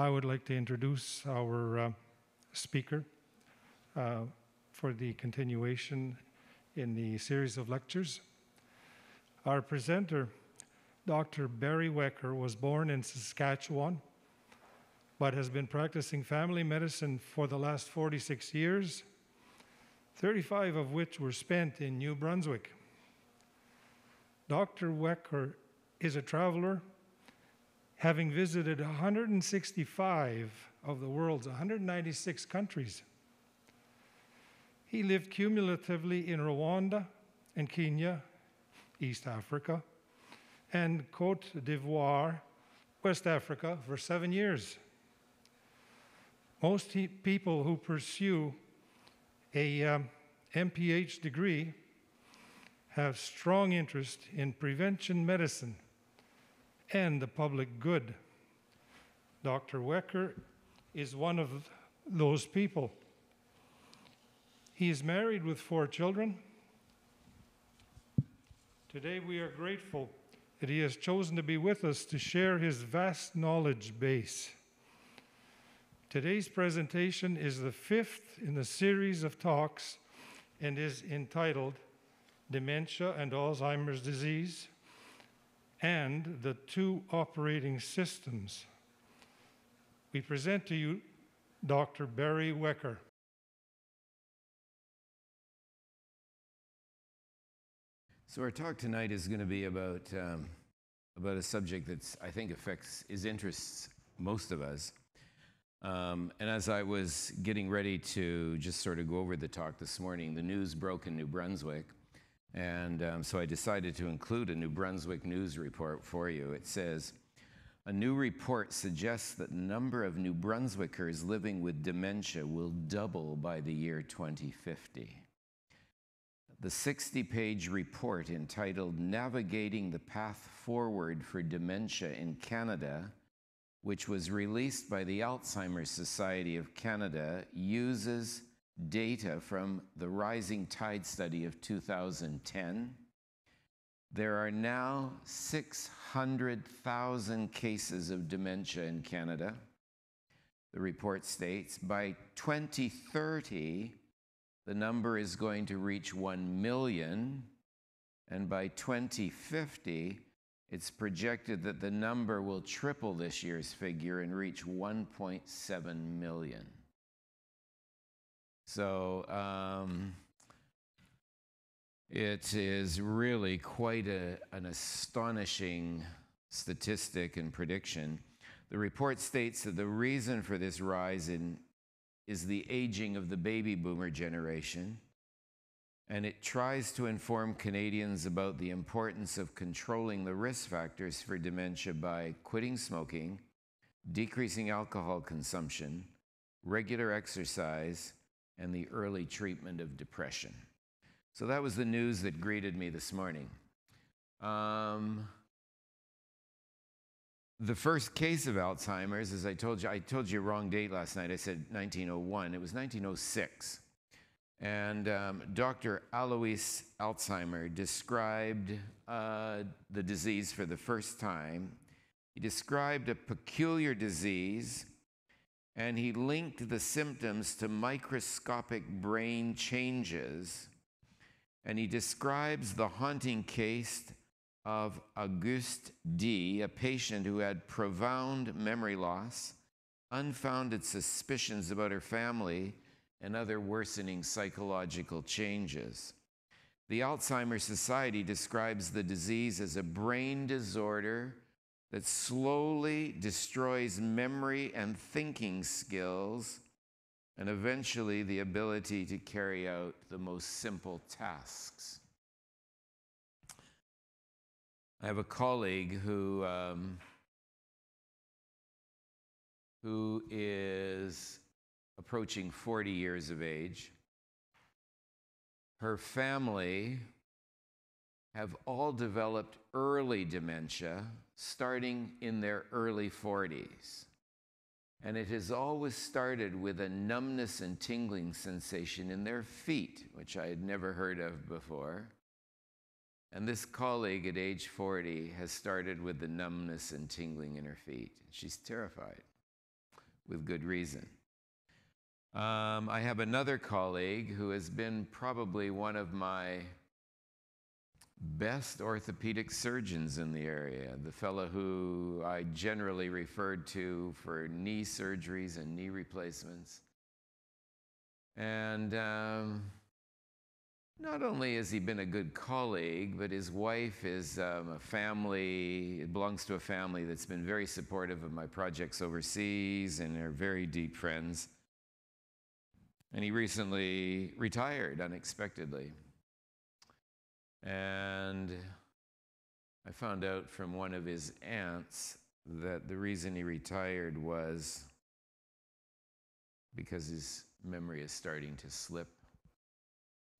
I would like to introduce our uh, speaker uh, for the continuation in the series of lectures. Our presenter, Dr. Barry Wecker, was born in Saskatchewan but has been practicing family medicine for the last 46 years, 35 of which were spent in New Brunswick. Dr. Wecker is a traveler, having visited 165 of the world's 196 countries. He lived cumulatively in Rwanda and Kenya, East Africa, and Cote d'Ivoire, West Africa, for seven years. Most he, people who pursue a um, MPH degree have strong interest in prevention medicine and the public good. Dr. Wecker is one of those people. He is married with four children. Today, we are grateful that he has chosen to be with us to share his vast knowledge base. Today's presentation is the fifth in the series of talks and is entitled Dementia and Alzheimer's Disease and the Two Operating Systems. We present to you Dr. Barry Wecker. So our talk tonight is going to be about um, about a subject that I think affects is interests most of us. Um, and as I was getting ready to just sort of go over the talk this morning, the news broke in New Brunswick. And um, so I decided to include a New Brunswick news report for you. It says, a new report suggests that the number of New Brunswickers living with dementia will double by the year 2050. The 60 page report entitled Navigating the Path Forward for Dementia in Canada, which was released by the Alzheimer's Society of Canada, uses data from the Rising Tide study of 2010. There are now 600,000 cases of dementia in Canada. The report states by 2030, the number is going to reach 1 million, and by 2050, it's projected that the number will triple this year's figure and reach 1.7 million. So um, it is really quite a, an astonishing statistic and prediction. The report states that the reason for this rise in, is the aging of the baby boomer generation and it tries to inform Canadians about the importance of controlling the risk factors for dementia by quitting smoking, decreasing alcohol consumption, regular exercise, and the early treatment of depression. So that was the news that greeted me this morning. Um, the first case of Alzheimer's, as I told you, I told you a wrong date last night. I said 1901. It was 1906. And um, Dr. Alois Alzheimer described uh, the disease for the first time. He described a peculiar disease and he linked the symptoms to microscopic brain changes. And he describes the haunting case of Auguste D., a patient who had profound memory loss, unfounded suspicions about her family, and other worsening psychological changes. The Alzheimer's Society describes the disease as a brain disorder that slowly destroys memory and thinking skills and eventually the ability to carry out the most simple tasks. I have a colleague who, um, who is approaching 40 years of age. Her family have all developed early dementia starting in their early 40s. And it has always started with a numbness and tingling sensation in their feet, which I had never heard of before. And this colleague at age 40 has started with the numbness and tingling in her feet. She's terrified. with good reason. Um, I have another colleague who has been probably one of my best orthopedic surgeons in the area, the fellow who I generally referred to for knee surgeries and knee replacements. And um, not only has he been a good colleague, but his wife is um, a family, it belongs to a family that's been very supportive of my projects overseas and are very deep friends. And he recently retired unexpectedly. And I found out from one of his aunts that the reason he retired was because his memory is starting to slip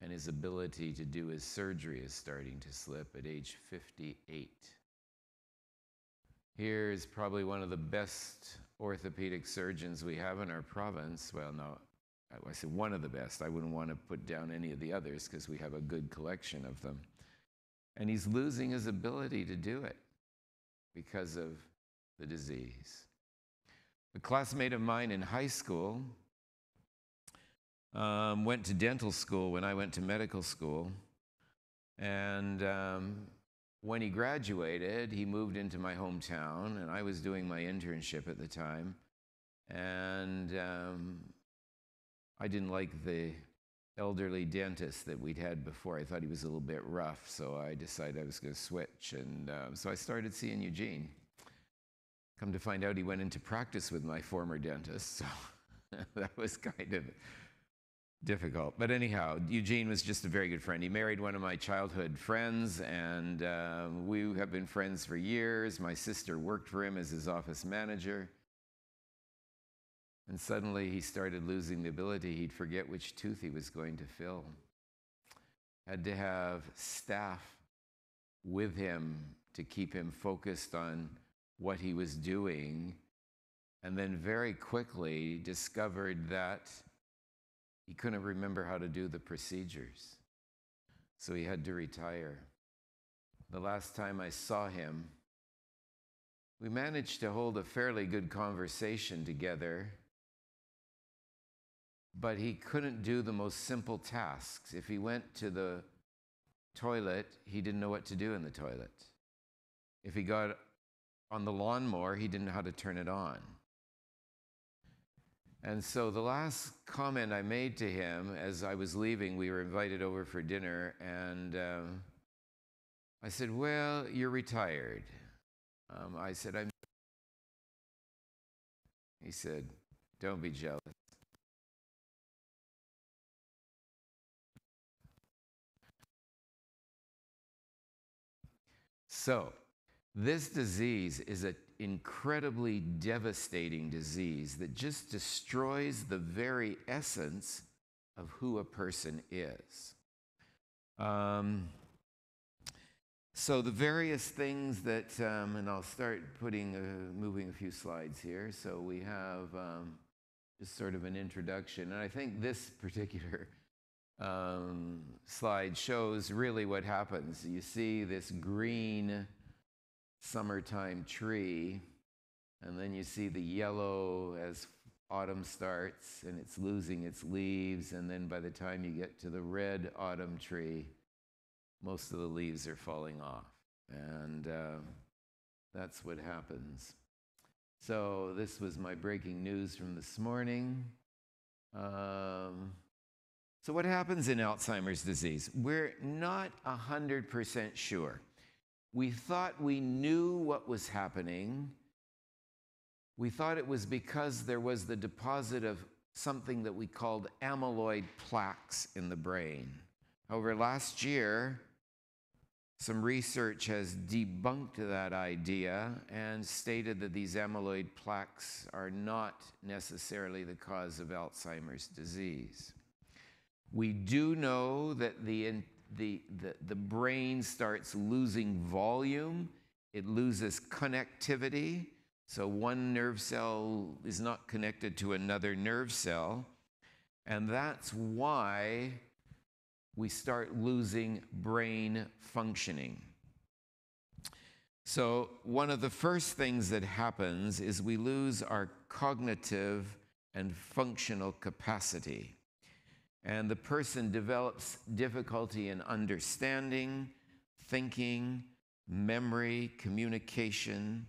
and his ability to do his surgery is starting to slip at age 58. Here is probably one of the best orthopedic surgeons we have in our province. Well, no, I said one of the best. I wouldn't want to put down any of the others because we have a good collection of them. And he's losing his ability to do it because of the disease. A classmate of mine in high school um, went to dental school when I went to medical school. And um, when he graduated, he moved into my hometown, and I was doing my internship at the time. And um, I didn't like the elderly dentist that we'd had before. I thought he was a little bit rough, so I decided I was going to switch. And uh, so I started seeing Eugene. Come to find out, he went into practice with my former dentist, so that was kind of difficult. But anyhow, Eugene was just a very good friend. He married one of my childhood friends, and uh, we have been friends for years. My sister worked for him as his office manager. And suddenly he started losing the ability. He'd forget which tooth he was going to fill. Had to have staff with him to keep him focused on what he was doing. And then very quickly discovered that he couldn't remember how to do the procedures. So he had to retire. The last time I saw him, we managed to hold a fairly good conversation together, but he couldn't do the most simple tasks. If he went to the toilet, he didn't know what to do in the toilet. If he got on the lawnmower, he didn't know how to turn it on. And so the last comment I made to him as I was leaving, we were invited over for dinner, and um, I said, Well, you're retired. Um, I said, I'm. He said, Don't be jealous. So, this disease is an incredibly devastating disease that just destroys the very essence of who a person is. Um, so the various things that, um, and I'll start putting, uh, moving a few slides here. So we have um, just sort of an introduction, and I think this particular um, slide shows really what happens. You see this green summertime tree, and then you see the yellow as autumn starts and it's losing its leaves, and then by the time you get to the red autumn tree, most of the leaves are falling off. And uh, that's what happens. So, this was my breaking news from this morning. Um, so, what happens in Alzheimer's disease? We're not 100% sure. We thought we knew what was happening. We thought it was because there was the deposit of something that we called amyloid plaques in the brain. However, last year, some research has debunked that idea and stated that these amyloid plaques are not necessarily the cause of Alzheimer's disease. We do know that the the, the, the brain starts losing volume, it loses connectivity. So one nerve cell is not connected to another nerve cell. And that's why we start losing brain functioning. So, one of the first things that happens is we lose our cognitive and functional capacity. And the person develops difficulty in understanding, thinking, memory, communication.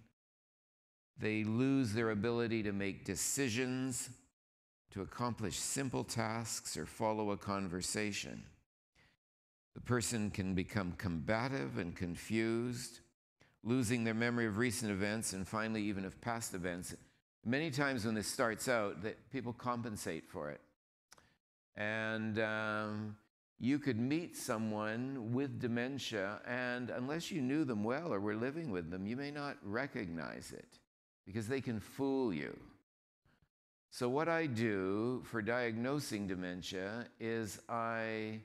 They lose their ability to make decisions, to accomplish simple tasks, or follow a conversation. The person can become combative and confused, losing their memory of recent events and finally even of past events. Many times when this starts out, that people compensate for it. And um, you could meet someone with dementia, and unless you knew them well or were living with them, you may not recognize it because they can fool you. So, what I do for diagnosing dementia is I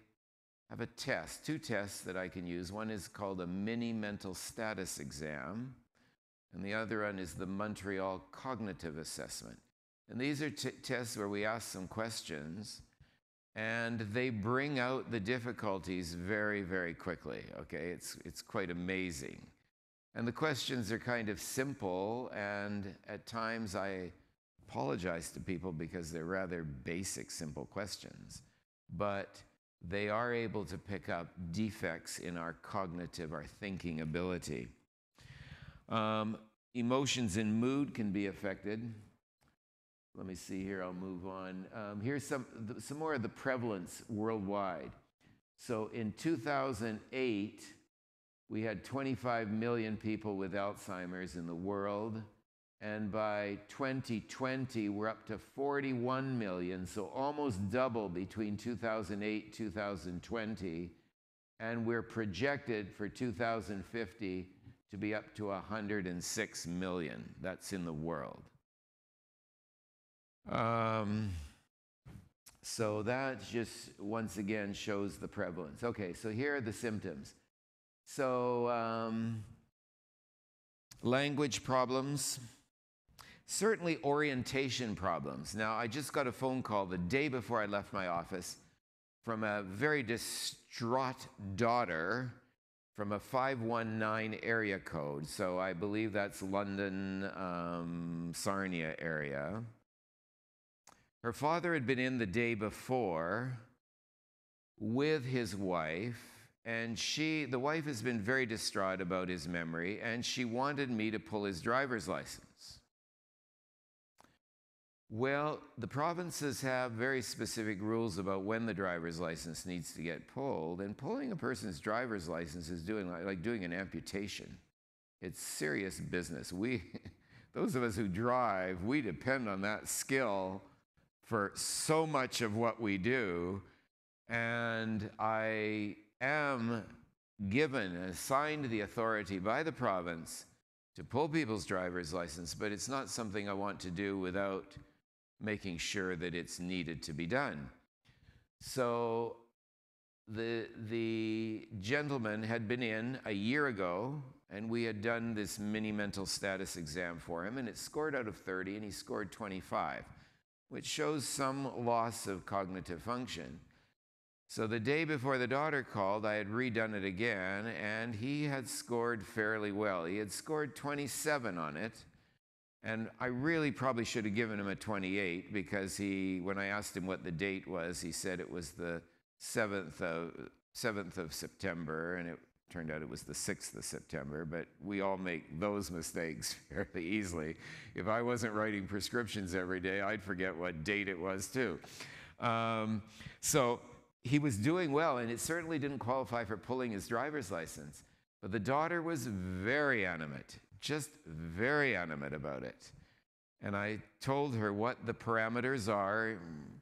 have a test, two tests that I can use. One is called a mini mental status exam, and the other one is the Montreal Cognitive Assessment. And these are t- tests where we ask some questions and they bring out the difficulties very, very quickly. Okay, it's, it's quite amazing. And the questions are kind of simple, and at times I apologize to people because they're rather basic, simple questions. But they are able to pick up defects in our cognitive, our thinking ability. Um, emotions and mood can be affected. Let me see here, I'll move on. Um, here's some, some more of the prevalence worldwide. So in 2008, we had 25 million people with Alzheimer's in the world. And by 2020, we're up to 41 million, so almost double between 2008 2020. And we're projected for 2050 to be up to 106 million. That's in the world. Um, so that just once again shows the prevalence. Okay, so here are the symptoms. So, um, language problems Certainly, orientation problems. Now, I just got a phone call the day before I left my office from a very distraught daughter from a 519 area code. So I believe that's London, um, Sarnia area. Her father had been in the day before with his wife, and she, the wife has been very distraught about his memory, and she wanted me to pull his driver's license. Well, the provinces have very specific rules about when the driver's license needs to get pulled, and pulling a person's driver's license is doing like, doing an amputation. It's serious business. We, those of us who drive, we depend on that skill for so much of what we do, and I am given, assigned the authority by the province to pull people's driver's license, but it's not something I want to do without making sure that it's needed to be done. So the, the gentleman had been in a year ago, and we had done this mini mental status exam for him, and it scored out of 30, and he scored 25, which shows some loss of cognitive function. So the day before the daughter called, I had redone it again, and he had scored fairly well. He had scored 27 on it, and I really probably should have given him a 28 because he, when I asked him what the date was, he said it was the 7th of, 7th of September, and it turned out it was the 6th of September. But we all make those mistakes fairly easily. If I wasn't writing prescriptions every day, I'd forget what date it was too. Um, so he was doing well, and it certainly didn't qualify for pulling his driver's license. But the daughter was very animate just very animate about it. And I told her what the parameters are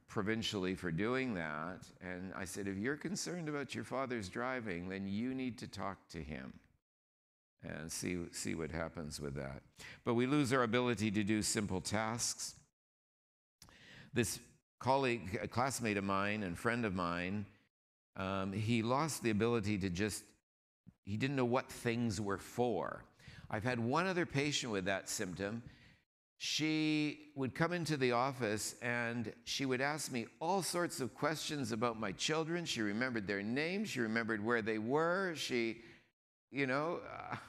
provincially for doing that. And I said, if you're concerned about your father's driving, then you need to talk to him and see, see what happens with that. But we lose our ability to do simple tasks. This colleague, a classmate of mine and friend of mine, um, he lost the ability to just, he didn't know what things were for. I've had one other patient with that symptom. She would come into the office and she would ask me all sorts of questions about my children. She remembered their names, she remembered where they were. She, you know, uh, I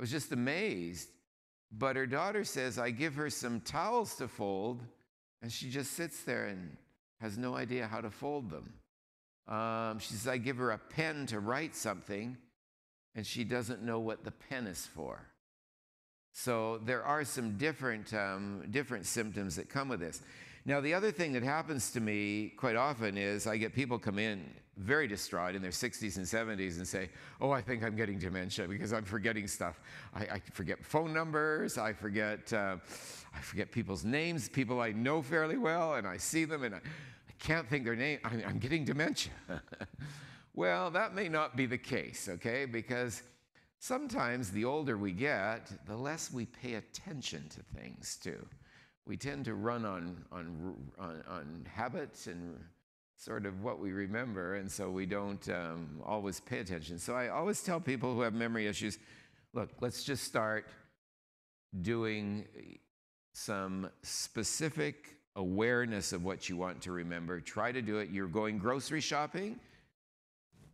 was just amazed. But her daughter says, I give her some towels to fold, and she just sits there and has no idea how to fold them. Um, she says, I give her a pen to write something, and she doesn't know what the pen is for. So there are some different, um, different symptoms that come with this. Now, the other thing that happens to me quite often is I get people come in very distraught in their 60s and 70s and say, Oh, I think I'm getting dementia because I'm forgetting stuff. I, I forget phone numbers, I forget, uh, I forget people's names, people I know fairly well, and I see them and I, I can't think their name. I, I'm getting dementia. well, that may not be the case, okay? Because sometimes the older we get, the less we pay attention to things too we tend to run on, on, on, on habits and sort of what we remember, and so we don't um, always pay attention. So I always tell people who have memory issues look, let's just start doing some specific awareness of what you want to remember. Try to do it. You're going grocery shopping.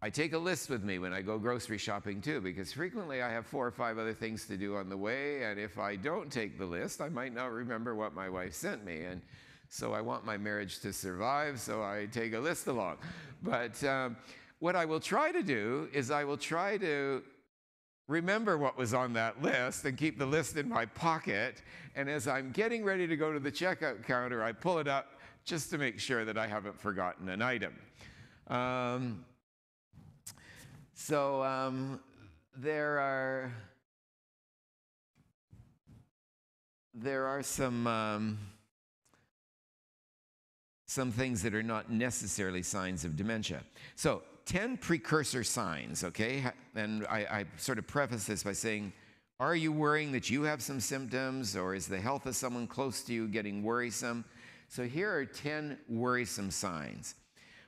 I take a list with me when I go grocery shopping too, because frequently I have four or five other things to do on the way, and if I don't take the list, I might not remember what my wife sent me. And so I want my marriage to survive, so I take a list along. But um, what I will try to do is I will try to remember what was on that list and keep the list in my pocket. And as I'm getting ready to go to the checkout counter, I pull it up just to make sure that I haven't forgotten an item. Um, so um, there are there are some um, some things that are not necessarily signs of dementia. So 10 precursor signs, okay? And I, I sort of preface this by saying, are you worrying that you have some symptoms, or is the health of someone close to you getting worrisome? So here are 10 worrisome signs.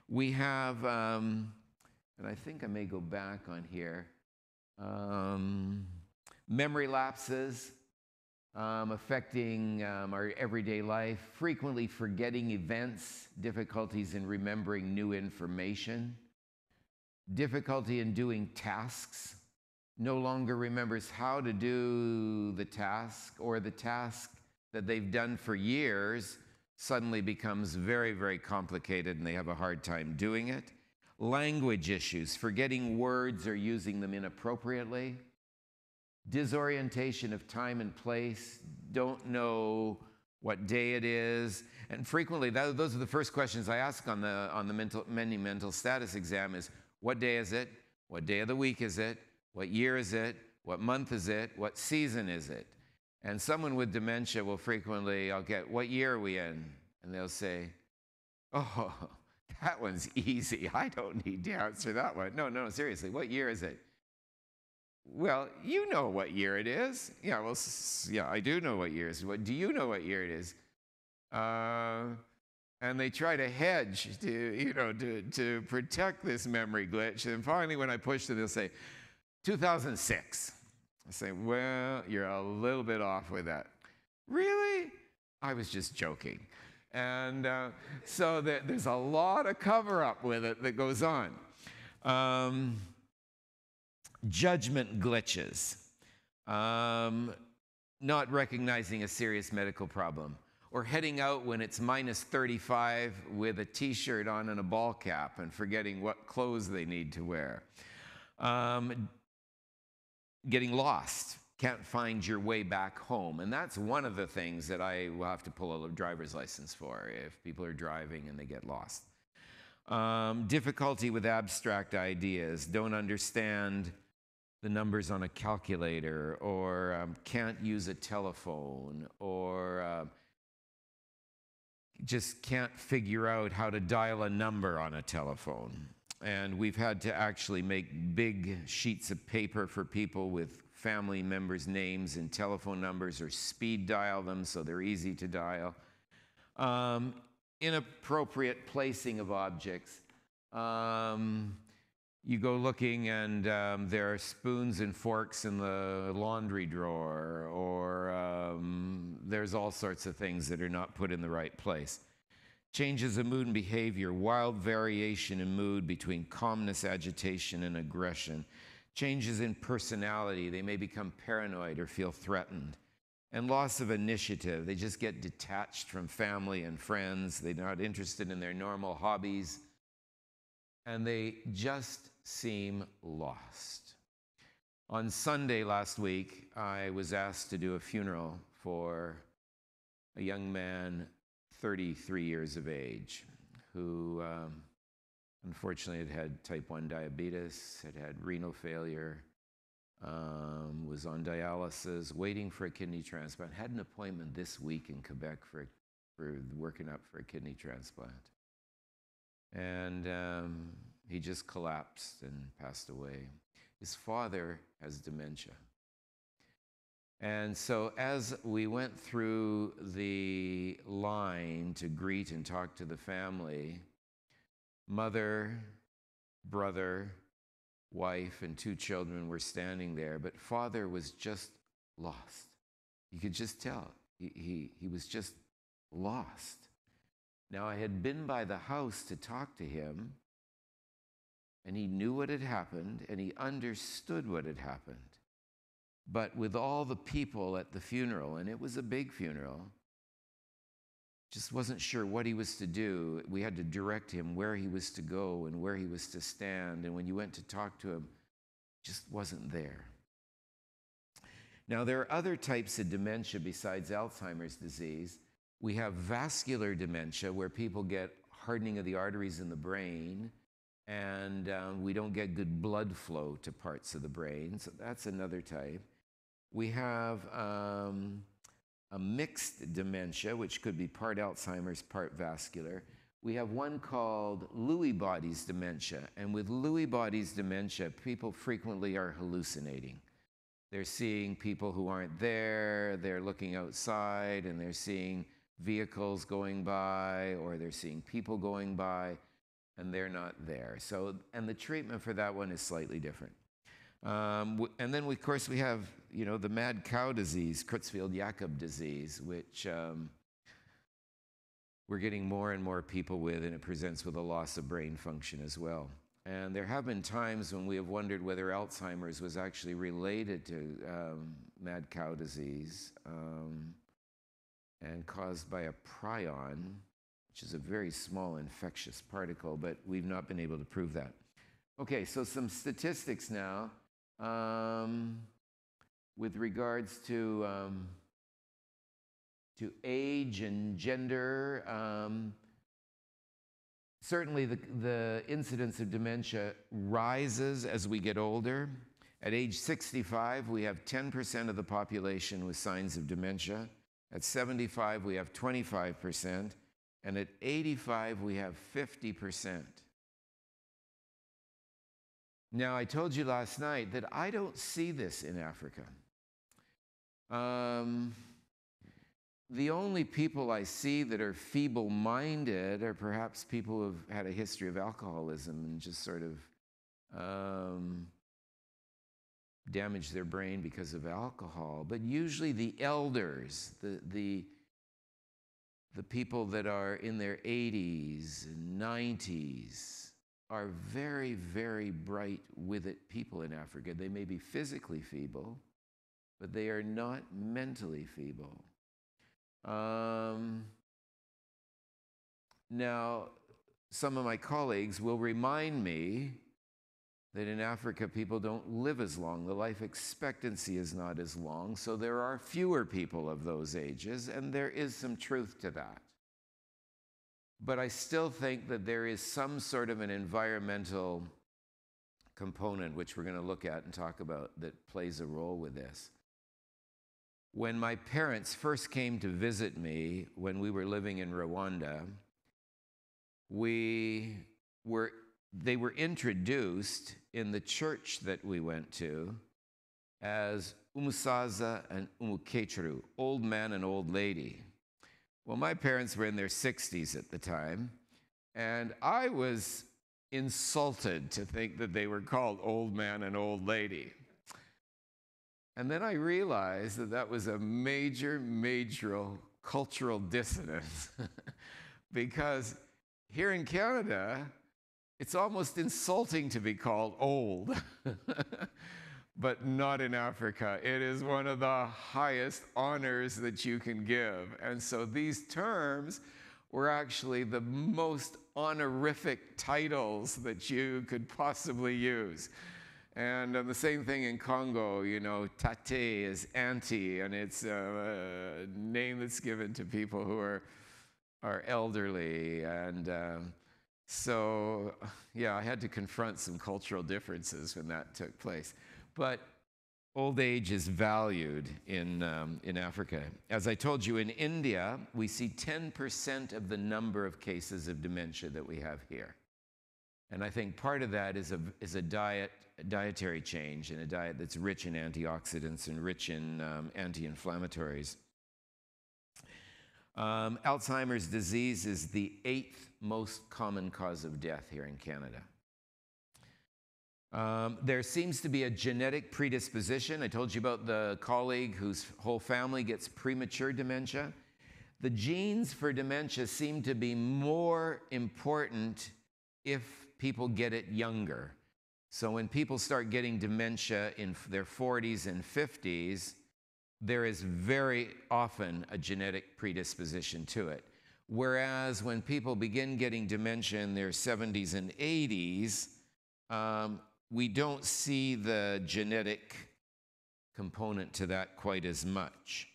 We have um, and I think I may go back on here. Um, memory lapses um, affecting um, our everyday life, frequently forgetting events, difficulties in remembering new information, difficulty in doing tasks, no longer remembers how to do the task, or the task that they've done for years suddenly becomes very, very complicated and they have a hard time doing it language issues, forgetting words or using them inappropriately, disorientation of time and place, don't know what day it is. And frequently, that, those are the first questions I ask on the, on the mental, many mental status exam is, what day is it? What day of the week is it? What year is it? What month is it? What season is it? And someone with dementia will frequently, I'll get, what year are we in? And they'll say, oh, that one's easy. I don't need to answer that one. No, no, seriously, what year is it? Well, you know what year it is. Yeah, well, yeah, I do know what year it is. What, do you know what year it is? Uh, and they try to hedge to, you know, to, to protect this memory glitch. And finally, when I push them, they'll say, 2006. I say, well, you're a little bit off with that. Really? I was just joking. And uh, so there, there's a lot of cover up with it that goes on. Um, judgment glitches, um, not recognizing a serious medical problem, or heading out when it's minus 35 with a t shirt on and a ball cap and forgetting what clothes they need to wear. Um, getting lost can't find your way back home. And that's one of the things that I will have to pull a driver's license for if people are driving and they get lost. Um, difficulty with abstract ideas, don't understand the numbers on a calculator, or um, can't use a telephone, or uh, just can't figure out how to dial a number on a telephone. And we've had to actually make big sheets of paper for people with family members' names and telephone numbers or speed dial them so they're easy to dial. Um, inappropriate placing of objects. Um, you go looking and um, there are spoons and forks in the laundry drawer, or um, there's all sorts of things that are not put in the right place. Changes of mood and behavior, wild variation in mood between calmness, agitation, and aggression changes in personality. They may become paranoid or feel threatened. and loss of initiative. They just get detached from family and friends. They're not interested in their normal hobbies. And they just seem lost. On Sunday last week, I was asked to do a funeral for a young man, 33 years of age, who um, unfortunately had had type 1 diabetes, had had renal failure, um, was on dialysis, waiting for a kidney transplant, had an appointment this week in Quebec for, for working up for a kidney transplant. And um, he just collapsed and passed away. His father has dementia. And so, as we went through the line to greet and talk to the family, mother, brother, wife, and two children were standing there, but father was just lost. You could just tell. He, he, he was just lost. Now, I had been by the house to talk to him, and he knew what had happened, and he understood what had happened. But with all the people at the funeral, and it was a big funeral, just wasn't sure what he was to do. We had to direct him where he was to go and where he was to stand. And when you went to talk to him, just wasn't there. Now, there are other types of dementia besides Alzheimer's disease. We have vascular dementia, where people get hardening of the arteries in the brain, and um, we don't get good blood flow to parts of the brain. So that's another type. We have um, a mixed dementia, which could be part Alzheimer's, part vascular. We have one called Lewy bodies dementia. And with Lewy bodies dementia, people frequently are hallucinating. They're seeing people who aren't there, they're looking outside, and they're seeing vehicles going by, or they're seeing people going by, and they're not there. So, and the treatment for that one is slightly different. Um, and then, of course, we have you know the mad cow disease, Creutzfeldt-Jakob disease, which um, we're getting more and more people with, and it presents with a loss of brain function as well. And there have been times when we have wondered whether Alzheimer's was actually related to um, mad cow disease um, and caused by a prion, which is a very small infectious particle, but we've not been able to prove that. Okay, so some statistics now. Um, with regards to, um, to age and gender. Um, certainly, the, the incidence of dementia rises as we get older. At age 65, we have 10% of the population with signs of dementia. At 75, we have 25%. And at 85, we have 50%. Now, I told you last night that I don't see this in Africa. Um, the only people I see that are feeble minded are perhaps people who have had a history of alcoholism and just sort of um, damaged their brain because of alcohol. But usually the elders, the, the, the people that are in their 80s and 90s, are very, very bright with it people in Africa. They may be physically feeble, but they are not mentally feeble. Um, now, some of my colleagues will remind me that in Africa people don't live as long. The life expectancy is not as long, so there are fewer people of those ages, and there is some truth to that. But I still think that there is some sort of an environmental component, which we're going to look at and talk about, that plays a role with this. When my parents first came to visit me when we were living in Rwanda, we were, they were introduced in the church that we went to as Umusaza and Umukecuru, old man and old lady. Well, my parents were in their 60s at the time, and I was insulted to think that they were called old man and old lady. And then I realized that that was a major, major cultural dissonance because here in Canada, it's almost insulting to be called old. but not in Africa. It is one of the highest honors that you can give. And so these terms were actually the most honorific titles that you could possibly use. And uh, the same thing in Congo, you know, tate is auntie, and it's a, a name that's given to people who are, are elderly. And um, so, yeah, I had to confront some cultural differences when that took place. But old age is valued in, um, in Africa. As I told you, in India, we see 10% of the number of cases of dementia that we have here. And I think part of that is a, is a diet, a dietary change and a diet that's rich in antioxidants and rich in um, anti inflammatories. Um, Alzheimer's disease is the eighth most common cause of death here in Canada. Um, there seems to be a genetic predisposition. I told you about the colleague whose whole family gets premature dementia. The genes for dementia seem to be more important if people get it younger. So when people start getting dementia in their 40s and 50s, there is very often a genetic predisposition to it. Whereas when people begin getting dementia in their 70s and 80s, um, we don't see the genetic component to that quite as much.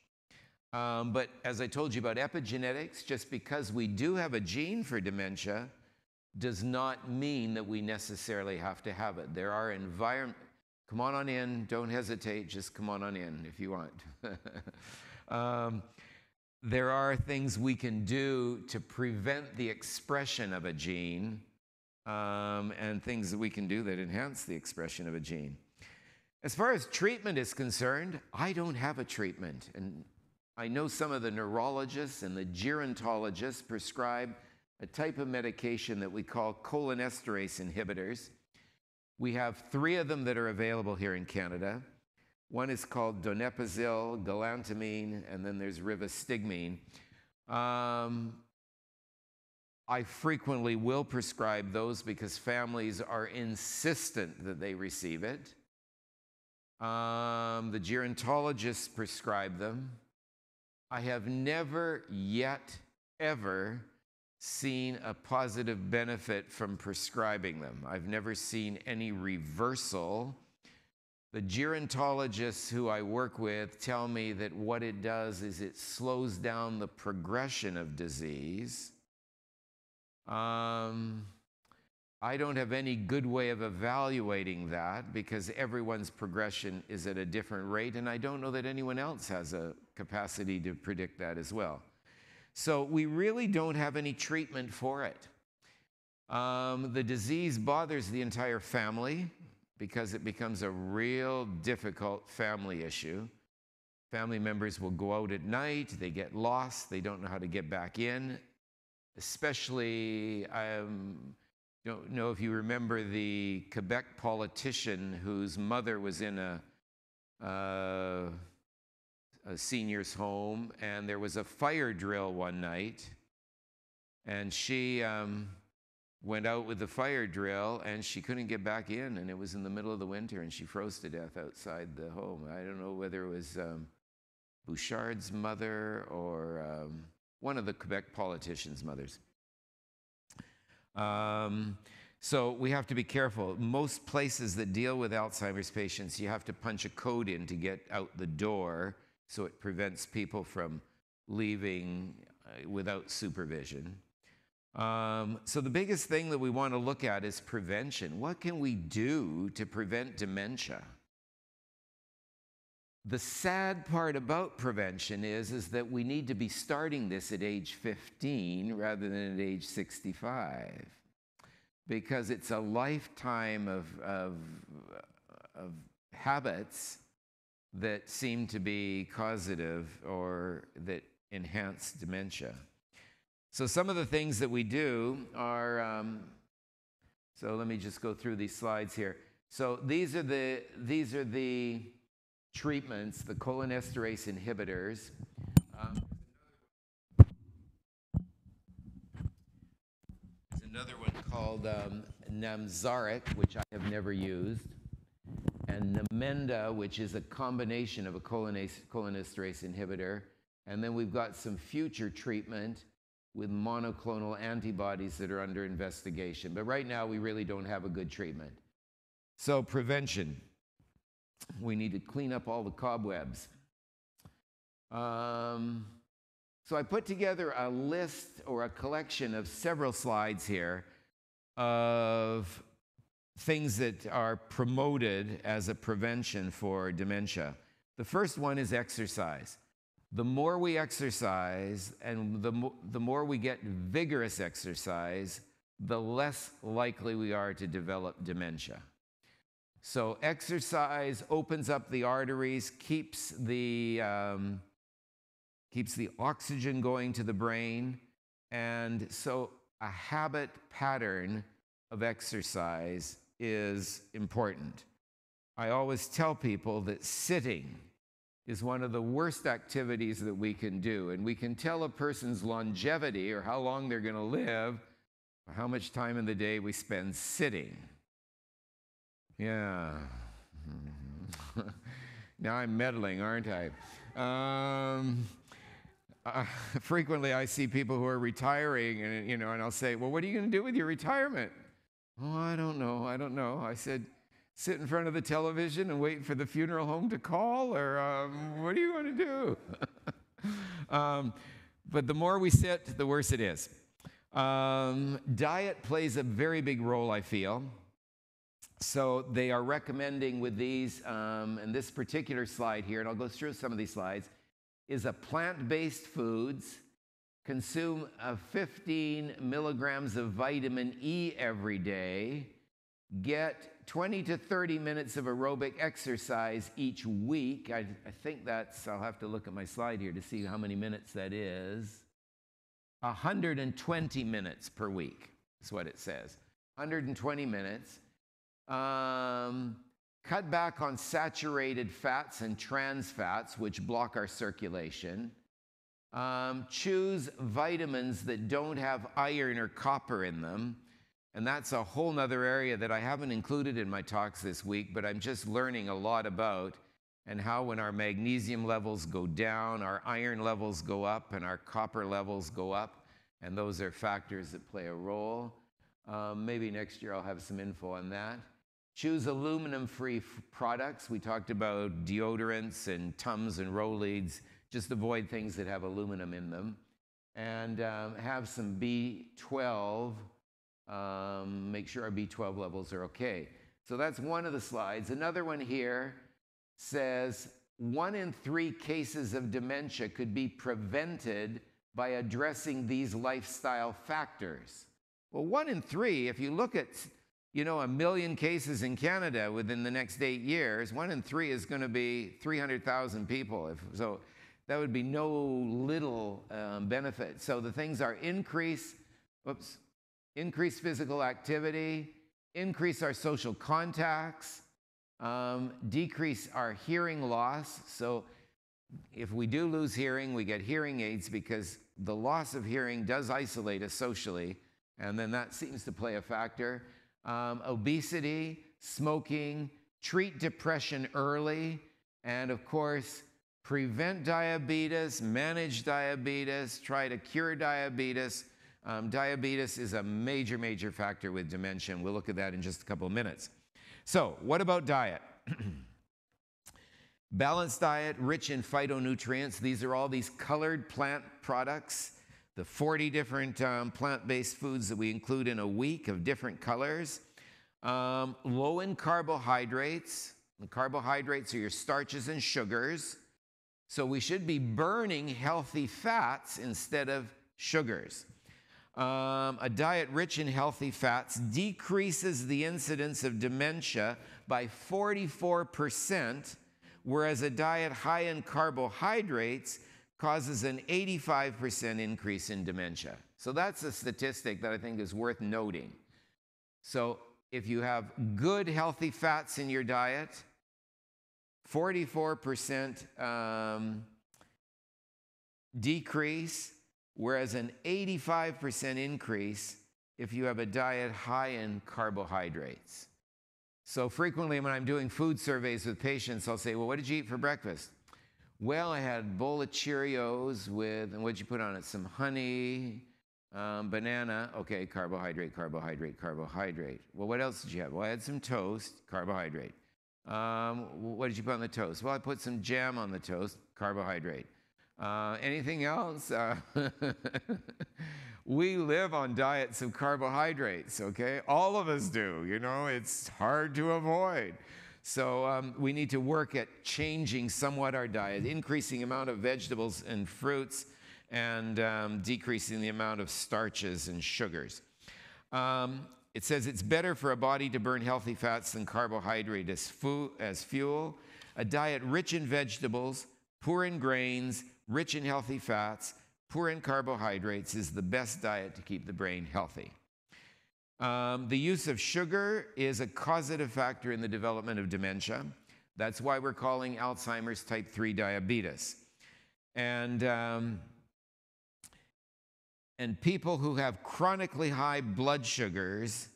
Um, but as I told you about epigenetics, just because we do have a gene for dementia does not mean that we necessarily have to have it. There are environment. Come on on in. Don't hesitate. Just come on on in if you want. um, there are things we can do to prevent the expression of a gene um, and things that we can do that enhance the expression of a gene. As far as treatment is concerned, I don't have a treatment. And I know some of the neurologists and the gerontologists prescribe a type of medication that we call cholinesterase inhibitors. We have three of them that are available here in Canada. One is called donepezil, galantamine, and then there's rivastigmine. Um, I frequently will prescribe those because families are insistent that they receive it. Um, the gerontologists prescribe them. I have never yet, ever seen a positive benefit from prescribing them. I've never seen any reversal. The gerontologists who I work with tell me that what it does is it slows down the progression of disease. Um, I don't have any good way of evaluating that because everyone's progression is at a different rate, and I don't know that anyone else has a capacity to predict that as well. So we really don't have any treatment for it. Um, the disease bothers the entire family because it becomes a real difficult family issue. Family members will go out at night, they get lost, they don't know how to get back in. Especially, I um, don't know if you remember the Quebec politician whose mother was in a, uh, a senior's home, and there was a fire drill one night, and she um, went out with the fire drill, and she couldn't get back in, and it was in the middle of the winter, and she froze to death outside the home. I don't know whether it was um, Bouchard's mother or um, one of the Quebec politicians' mothers. Um, so we have to be careful. Most places that deal with Alzheimer's patients, you have to punch a code in to get out the door, so it prevents people from leaving uh, without supervision. Um, so the biggest thing that we want to look at is prevention. What can we do to prevent dementia? The sad part about prevention is, is that we need to be starting this at age 15 rather than at age 65 because it's a lifetime of, of, of habits that seem to be causative or that enhance dementia. So, some of the things that we do are um, so let me just go through these slides here. So, these are the, these are the treatments, the cholinesterase inhibitors. Um, there's another one called um, Namzaric, which I have never used. and Namenda, which is a combination of a cholinesterase inhibitor. And then we've got some future treatment with monoclonal antibodies that are under investigation. But right now, we really don't have a good treatment. So, prevention. We need to clean up all the cobwebs. Um, so, I put together a list or a collection of several slides here of things that are promoted as a prevention for dementia. The first one is exercise. The more we exercise and the, mo- the more we get vigorous exercise, the less likely we are to develop dementia. So, exercise opens up the arteries, keeps the, um, keeps the oxygen going to the brain. And so, a habit pattern of exercise is important. I always tell people that sitting is one of the worst activities that we can do. And we can tell a person's longevity or how long they're going to live by how much time in the day we spend sitting. Yeah. now I'm meddling, aren't I? Um, uh, frequently I see people who are retiring and you know and I'll say, "Well, what are you going to do with your retirement?" Oh, I don't know. I don't know. I said, sit in front of the television and wait for the funeral home to call, or um, what are you going to do? um, but the more we sit, the worse it is. Um, diet plays a very big role, I feel. So they are recommending with these, um, and this particular slide here, and I'll go through some of these slides, is a plant based foods consume uh, 15 milligrams of vitamin E every day, get 20 to 30 minutes of aerobic exercise each week. I, I think that's, I'll have to look at my slide here to see how many minutes that is. 120 minutes per week is what it says. 120 minutes. Um, cut back on saturated fats and trans fats, which block our circulation. Um, choose vitamins that don't have iron or copper in them. And that's a whole nother area that I haven't included in my talks this week, but I'm just learning a lot about and how when our magnesium levels go down, our iron levels go up, and our copper levels go up. And those are factors that play a role. Um, maybe next year I'll have some info on that. Choose aluminum free products. We talked about deodorants and Tums and Rolaids just avoid things that have aluminum in them. And um, have some B12, um, make sure our B12 levels are okay. So that's one of the slides. Another one here says one in three cases of dementia could be prevented by addressing these lifestyle factors. Well, one in three, if you look at you know, a million cases in Canada within the next eight years, one in three is going to be 300,000 people. If, so that would be no little um, benefit. So the things are increase, whoops, increase physical activity, increase our social contacts, um, decrease our hearing loss. So if we do lose hearing, we get hearing aids because the loss of hearing does isolate us socially, and then that seems to play a factor. Um, obesity, smoking, treat depression early, and of course, prevent diabetes, manage diabetes, try to cure diabetes. Um, diabetes is a major, major factor with dementia. We'll look at that in just a couple of minutes. So, what about diet? Balanced diet, rich in phytonutrients. These are all these colored plant products, the 40 different um, plant based foods that we include in a week of different colors. Um, low in carbohydrates. The carbohydrates are your starches and sugars. So we should be burning healthy fats instead of sugars. Um, a diet rich in healthy fats decreases the incidence of dementia by 44%, whereas a diet high in carbohydrates causes an 85% increase in dementia. So that's a statistic that I think is worth noting. So if you have good healthy fats in your diet, 44% um, decrease, whereas an 85% increase if you have a diet high in carbohydrates. So frequently, when I'm doing food surveys with patients, I'll say, Well, what did you eat for breakfast? Well, I had a bowl of Cheerios with, and what'd you put on it? Some honey, um, banana. Okay, carbohydrate, carbohydrate, carbohydrate. Well, what else did you have? Well, I had some toast, carbohydrate. Um, what did you put on the toast? Well, I put some jam on the toast, carbohydrate. Uh, anything else? Uh, we live on diets of carbohydrates, okay? All of us do, you know, it's hard to avoid. So um, we need to work at changing somewhat our diet, increasing amount of vegetables and fruits, and um, decreasing the amount of starches and sugars. Um, it says it's better for a body to burn healthy fats than carbohydrate as, fu- as fuel. A diet rich in vegetables, poor in grains, rich in healthy fats, poor in carbohydrates is the best diet to keep the brain healthy. Um, the use of sugar is a causative factor in the development of dementia. That's why we're calling Alzheimer's type 3 diabetes. And, um, and people who have chronically high blood sugars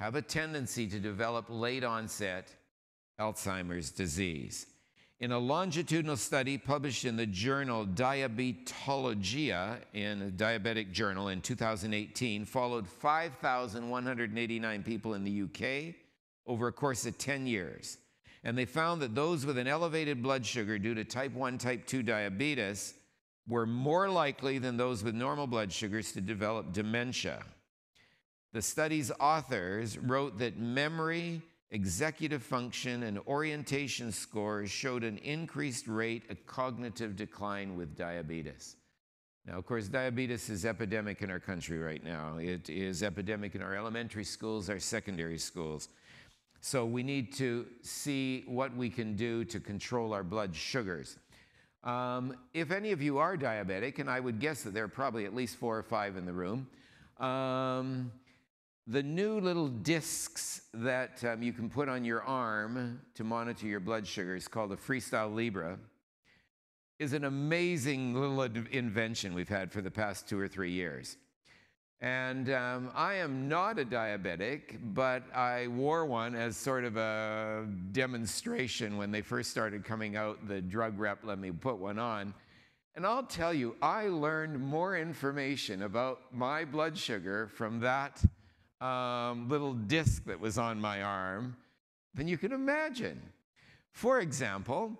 have a tendency to develop late onset Alzheimer's disease. In a longitudinal study published in the journal Diabetologia, in a diabetic journal in 2018, followed 5,189 people in the UK over a course of 10 years. And they found that those with an elevated blood sugar due to type 1, type 2 diabetes were more likely than those with normal blood sugars to develop dementia. The study's authors wrote that memory, executive function, and orientation scores showed an increased rate of cognitive decline with diabetes. Now, of course, diabetes is epidemic in our country right now. It is epidemic in our elementary schools, our secondary schools. So we need to see what we can do to control our blood sugars. Um, if any of you are diabetic, and I would guess that there are probably at least four or five in the room, um, the new little discs that um, you can put on your arm to monitor your blood sugar is called the Freestyle Libre is an amazing little invention we've had for the past two or three years. And um, I am not a diabetic, but I wore one as sort of a demonstration when they first started coming out. The drug rep let me put one on. And I'll tell you, I learned more information about my blood sugar from that um, little disc that was on my arm than you can imagine. For example,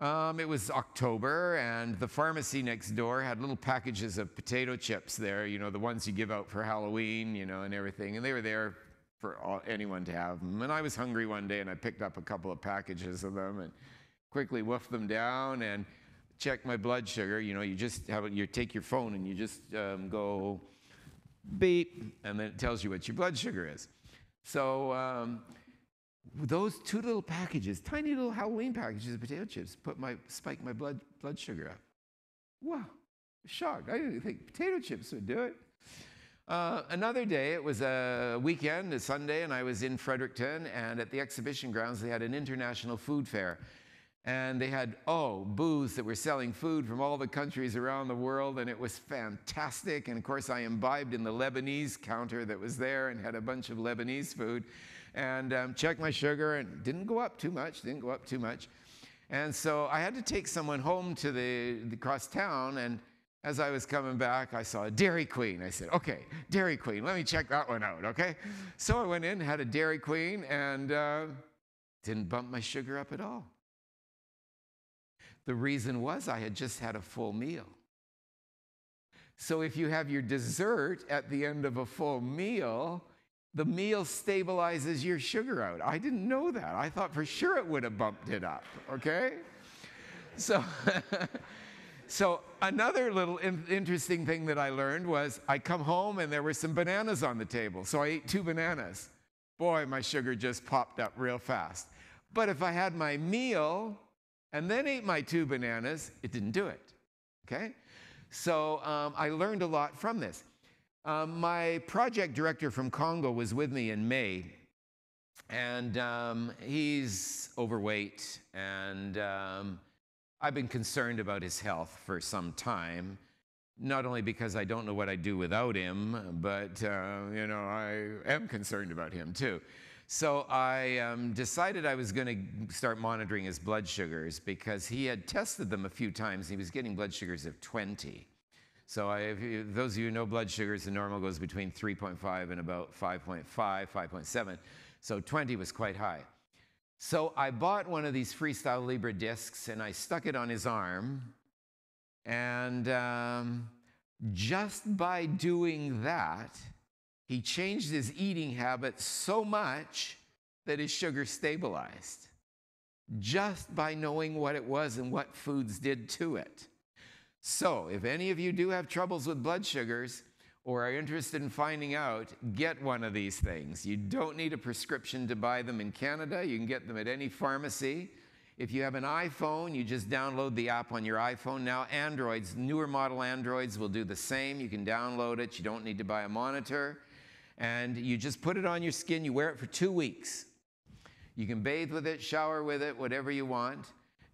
um, it was October, and the pharmacy next door had little packages of potato chips there, you know, the ones you give out for Halloween, you know, and everything. And they were there for all, anyone to have them. And I was hungry one day, and I picked up a couple of packages of them and quickly woofed them down and checked my blood sugar. You know, you just have you take your phone and you just um, go beep, and then it tells you what your blood sugar is. So um, those two little packages, tiny little Halloween packages of potato chips, put my spike my blood blood sugar up. Wow, shocked. I didn't think potato chips would do it. Uh, another day, it was a weekend, a Sunday, and I was in Fredericton, and at the exhibition grounds, they had an international food fair and they had oh booths that were selling food from all the countries around the world and it was fantastic. And of course i imbibed in the lebanese counter that was there and had a bunch of lebanese food. And um, checked my sugar and didn't go up too much didn't go up too much. And so i had to take someone home to the, the cross town. And as i was coming back i saw a dairy queen. I said okay dairy queen let me check that one out okay? So i went in had a dairy queen and uh, didn't bump my sugar up at all the reason was I had just had a full meal. So if you have your dessert at the end of a full meal, the meal stabilizes your sugar out. I didn't know that. I thought for sure it would have bumped it up, okay? So, so another little in- interesting thing that I learned was I come home and there were some bananas on the table. So I ate two bananas. Boy, my sugar just popped up real fast. But if I had my meal and then ate my two bananas, it didn't do it. Okay? So um, I learned a lot from this. Um, my project director from Congo was with me in May, and um, he's overweight, and um, I've been concerned about his health for some time. Not only because I don't know what I'd do without him, but uh, you know I am concerned about him too. So I um, decided I was going to start monitoring his blood sugars because he had tested them a few times. And he was getting blood sugars of 20. So I, you, those of you who know blood sugars, the normal goes between 3.5 and about 5.5, 5.7. So 20 was quite high. So I bought one of these Freestyle Libre discs and I stuck it on his arm. And um, just by doing that, he changed his eating habits so much that his sugar stabilized just by knowing what it was and what foods did to it. So, if any of you do have troubles with blood sugars or are interested in finding out, get one of these things. You don't need a prescription to buy them in Canada, you can get them at any pharmacy. If you have an iPhone, you just download the app on your iPhone. Now, Androids, newer model Androids will do the same. You can download it, you don't need to buy a monitor and you just put it on your skin. You wear it for two weeks. You can bathe with it, shower with it, whatever you want.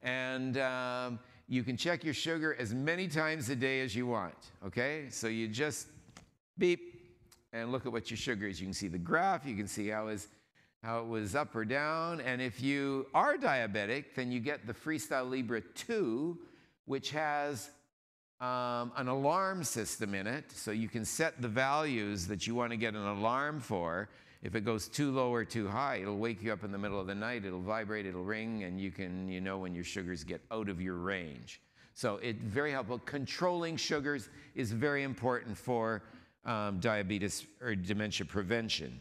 And um, you can check your sugar as many times a day as you want. Okay? So you just beep and look at what your sugar is. You can see the graph, you can see how, is, how it was up or down. And if you are diabetic, then you get the Freestyle Libre 2, which has um, an alarm system in it, so you can set the values that you want to get an alarm for. If it goes too low or too high, it'll wake you up in the middle of the night, it'll vibrate, it'll ring, and you can, you know, when your sugars get out of your range. So it's very helpful. Controlling sugars is very important for um, diabetes or dementia prevention.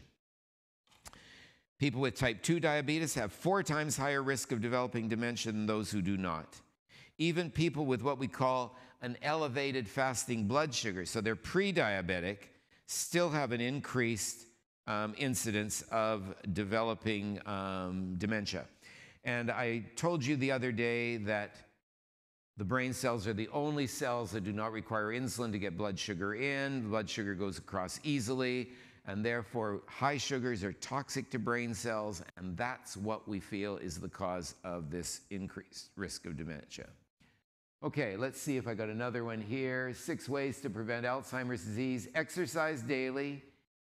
People with type 2 diabetes have four times higher risk of developing dementia than those who do not. Even people with what we call an elevated fasting blood sugar, so they're pre diabetic, still have an increased um, incidence of developing um, dementia. And I told you the other day that the brain cells are the only cells that do not require insulin to get blood sugar in. Blood sugar goes across easily, and therefore high sugars are toxic to brain cells, and that's what we feel is the cause of this increased risk of dementia. Okay, let's see if I got another one here. Six ways to prevent Alzheimer's disease. Exercise daily.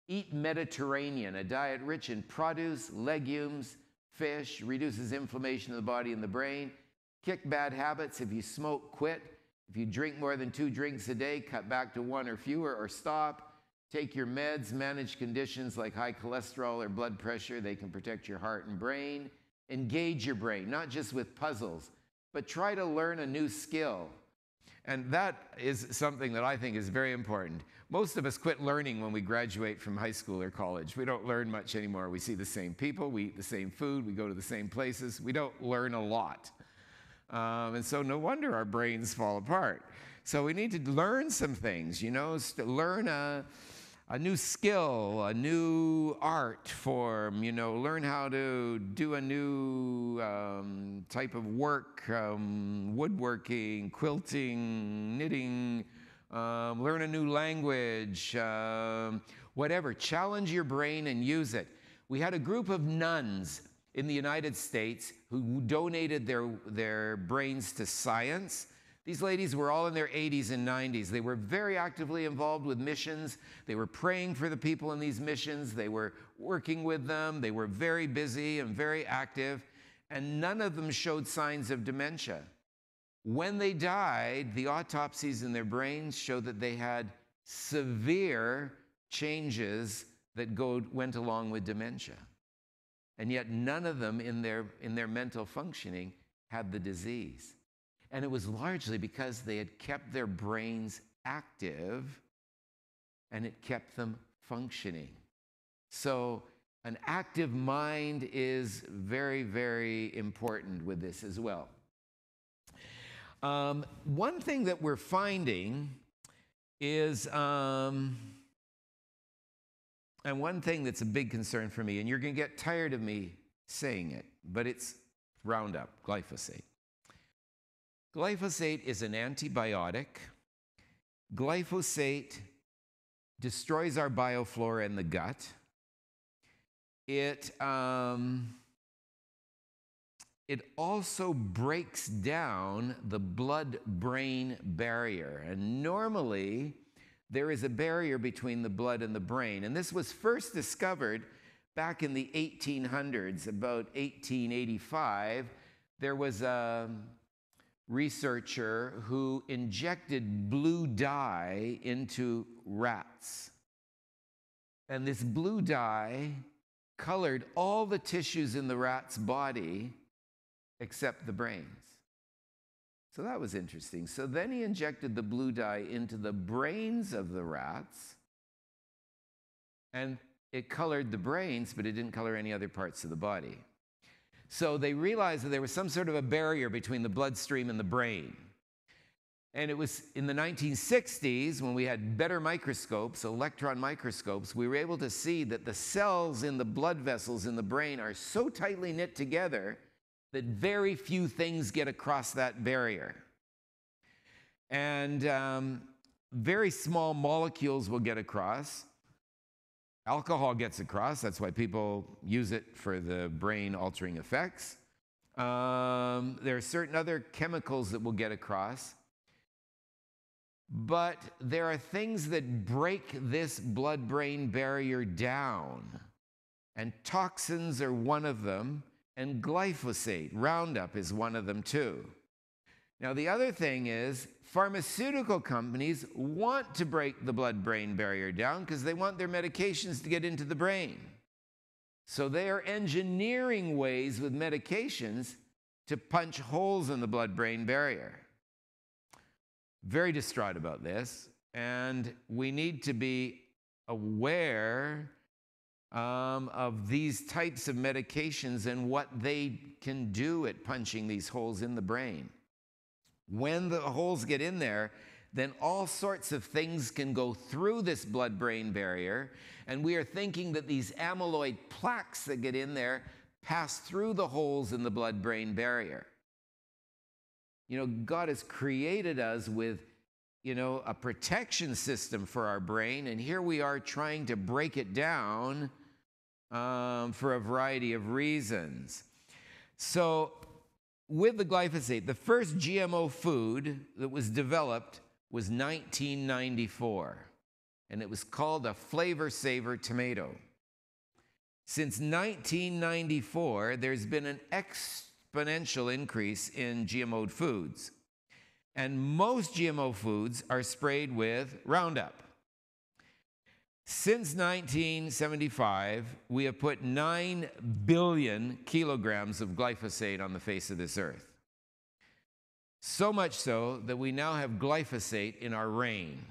Eat Mediterranean, a diet rich in produce, legumes, fish, reduces inflammation in the body and the brain. Kick bad habits. If you smoke, quit. If you drink more than two drinks a day, cut back to one or fewer or stop. Take your meds, manage conditions like high cholesterol or blood pressure. They can protect your heart and brain. Engage your brain, not just with puzzles but try to learn a new skill. And that is something that I think is very important. Most of us quit learning when we graduate from high school or college. We don't learn much anymore. We see the same people, we eat the same food, we go to the same places. We don't learn a lot. Um, and so, no wonder our brains fall apart. So, we need to learn some things, you know, learn a a new skill, a new art form, you know, learn how to do a new um, type of work, um, woodworking, quilting, knitting, um, learn a new language, um, whatever. Challenge your brain and use it. We had a group of nuns in the United States who donated their, their brains to science these ladies were all in their 80s and 90s. They were very actively involved with missions. They were praying for the people in these missions. They were working with them. They were very busy and very active. And none of them showed signs of dementia. When they died, the autopsies in their brains showed that they had severe changes that go, went along with dementia. And yet, none of them in their, in their mental functioning had the disease. And it was largely because they had kept their brains active and it kept them functioning. So, an active mind is very, very important with this as well. Um, one thing that we're finding is, um, and one thing that's a big concern for me, and you're going to get tired of me saying it, but it's Roundup, glyphosate. Glyphosate is an antibiotic. Glyphosate destroys our bioflora in the gut. It, um, it also breaks down the blood brain barrier. And normally, there is a barrier between the blood and the brain. And this was first discovered back in the 1800s, about 1885, there was a researcher who injected blue dye into rats. And this blue dye colored all the tissues in the rat's body except the brains. So that was interesting. So then he injected the blue dye into the brains of the rats, and it colored the brains, but it didn't color any other parts of the body. So they realized that there was some sort of a barrier between the bloodstream and the brain. And it was in the 1960s when we had better microscopes, electron microscopes, we were able to see that the cells in the blood vessels in the brain are so tightly knit together that very few things get across that barrier. And um, very small molecules will get across. Alcohol gets across, that's why people use it for the brain altering effects. Um, there are certain other chemicals that will get across. But there are things that break this blood brain barrier down, and toxins are one of them, and glyphosate, Roundup, is one of them too. Now, the other thing is, pharmaceutical companies want to break the blood brain barrier down because they want their medications to get into the brain. So they are engineering ways with medications to punch holes in the blood brain barrier very distraught about this, and we need to be aware um, of these types of medications and what they can do at punching these holes in the brain. When the holes get in there, then all sorts of things can go through this blood brain barrier. And we are thinking that these amyloid plaques that get in there pass through the holes in the blood brain barrier. You know, God has created us with, you know, a protection system for our brain, and here we are trying to break it down um, for a variety of reasons. So, with the glyphosate, the first GMO food that was developed was 1994, and it was called a Flavr Savr tomato. Since 1994, there's been an exponential increase in GMO foods. And most GMO foods are sprayed with Roundup. Since 1975, we have put 9 billion kilograms of glyphosate on the face of this earth. So much so that we now have glyphosate in our rain.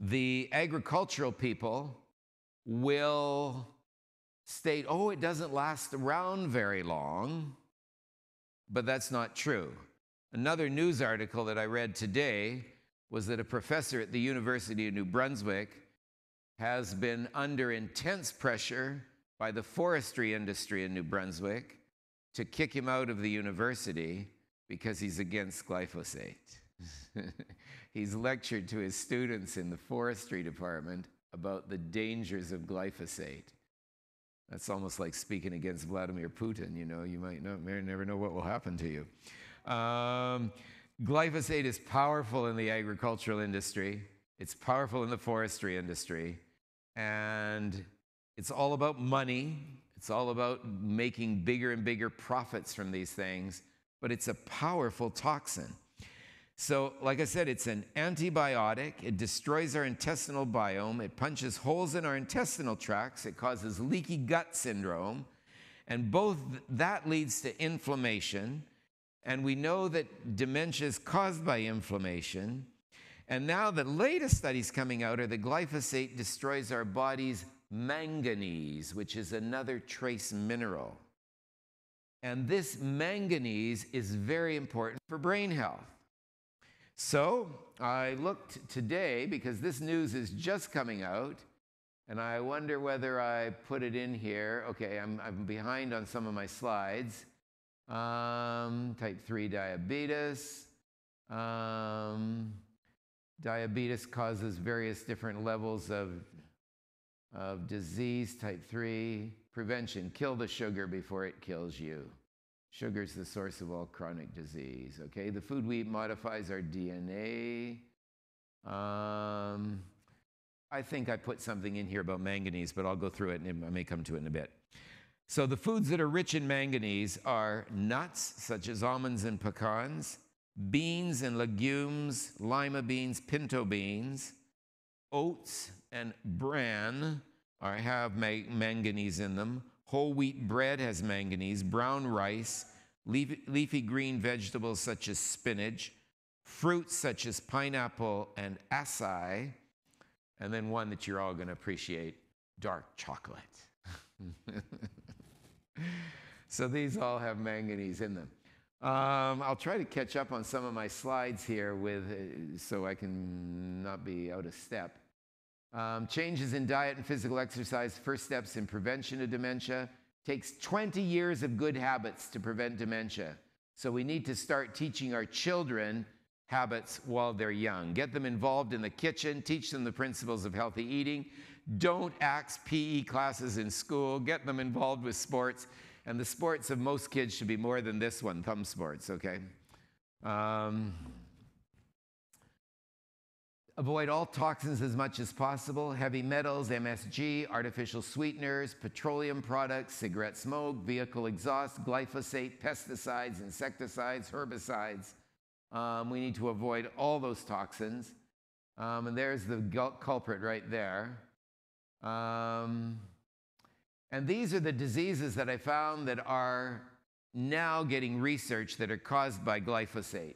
The agricultural people will state, oh, it doesn't last around very long, but that's not true. Another news article that I read today was that a professor at the University of New Brunswick has been under intense pressure by the forestry industry in New Brunswick to kick him out of the university because he's against glyphosate. he's lectured to his students in the forestry department about the dangers of glyphosate. That's almost like speaking against Vladimir Putin. You know, you might may never know what will happen to you. Um, glyphosate is powerful in the agricultural industry. It's powerful in the forestry industry, and it's all about money. It's all about making bigger and bigger profits from these things, but it's a powerful toxin. So, like I said, it's an antibiotic. It destroys our intestinal biome. It punches holes in our intestinal tracts. It causes leaky gut syndrome. And both that leads to inflammation. And we know that dementia is caused by inflammation. And now the latest studies coming out are that glyphosate destroys our body's manganese, which is another trace mineral. And this manganese is very important for brain health. So I looked today because this news is just coming out, and I wonder whether I put it in here. Okay, I'm, I'm behind on some of my slides. Um, type 3 diabetes. Um, diabetes causes various different levels of, of disease. Type 3 prevention kill the sugar before it kills you. Sugar is the source of all chronic disease. Okay, the food we eat modifies our DNA. Um, I think I put something in here about manganese, but I'll go through it and I may come to it in a bit. So, the foods that are rich in manganese are nuts, such as almonds and pecans, beans and legumes, lima beans, pinto beans, oats and bran are, have ma- manganese in them. Whole wheat bread has manganese, brown rice, leafy, leafy green vegetables such as spinach, fruits such as pineapple and acai, and then one that you're all going to appreciate dark chocolate. so these all have manganese in them. Um, I'll try to catch up on some of my slides here with, uh, so I can not be out of step. Um, changes in diet and physical exercise, first steps in prevention of dementia. Takes 20 years of good habits to prevent dementia. So we need to start teaching our children habits while they're young. Get them involved in the kitchen, teach them the principles of healthy eating. Don't axe PE classes in school, get them involved with sports. And the sports of most kids should be more than this one thumb sports, okay? Um, avoid all toxins as much as possible heavy metals, MSG, artificial sweeteners, petroleum products, cigarette smoke, vehicle exhaust, glyphosate, pesticides, insecticides, herbicides. Um, we need to avoid all those toxins. Um, and there's the culprit right there. Um, and these are the diseases that I found that are now getting research that are caused by glyphosate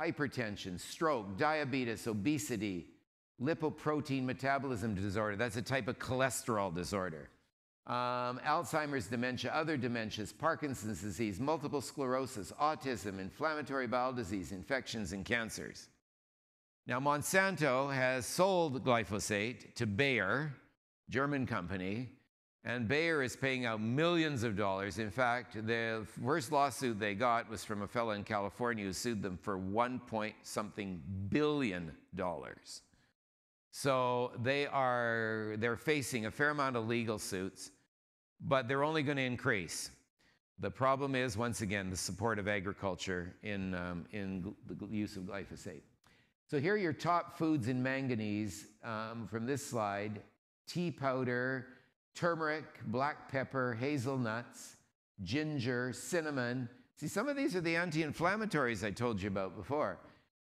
hypertension, stroke, diabetes, obesity, lipoprotein metabolism disorder. That's a type of cholesterol disorder. Um, Alzheimer's dementia, other dementias, Parkinson's disease, multiple sclerosis, autism, inflammatory bowel disease, infections, and cancers. Now, Monsanto has sold glyphosate to Bayer, German company, and Bayer is paying out millions of dollars. In fact, the first lawsuit they got was from a fellow in California who sued them for one point something billion dollars. So they are they're facing a fair amount of legal suits, but they're only going to increase. The problem is, once again, the support of agriculture in, um, in the use of glyphosate. So here are your top foods in manganese um, from this slide. Tea powder, turmeric, black pepper, hazelnuts, ginger, cinnamon. See, some of these are the anti inflammatories I told you about before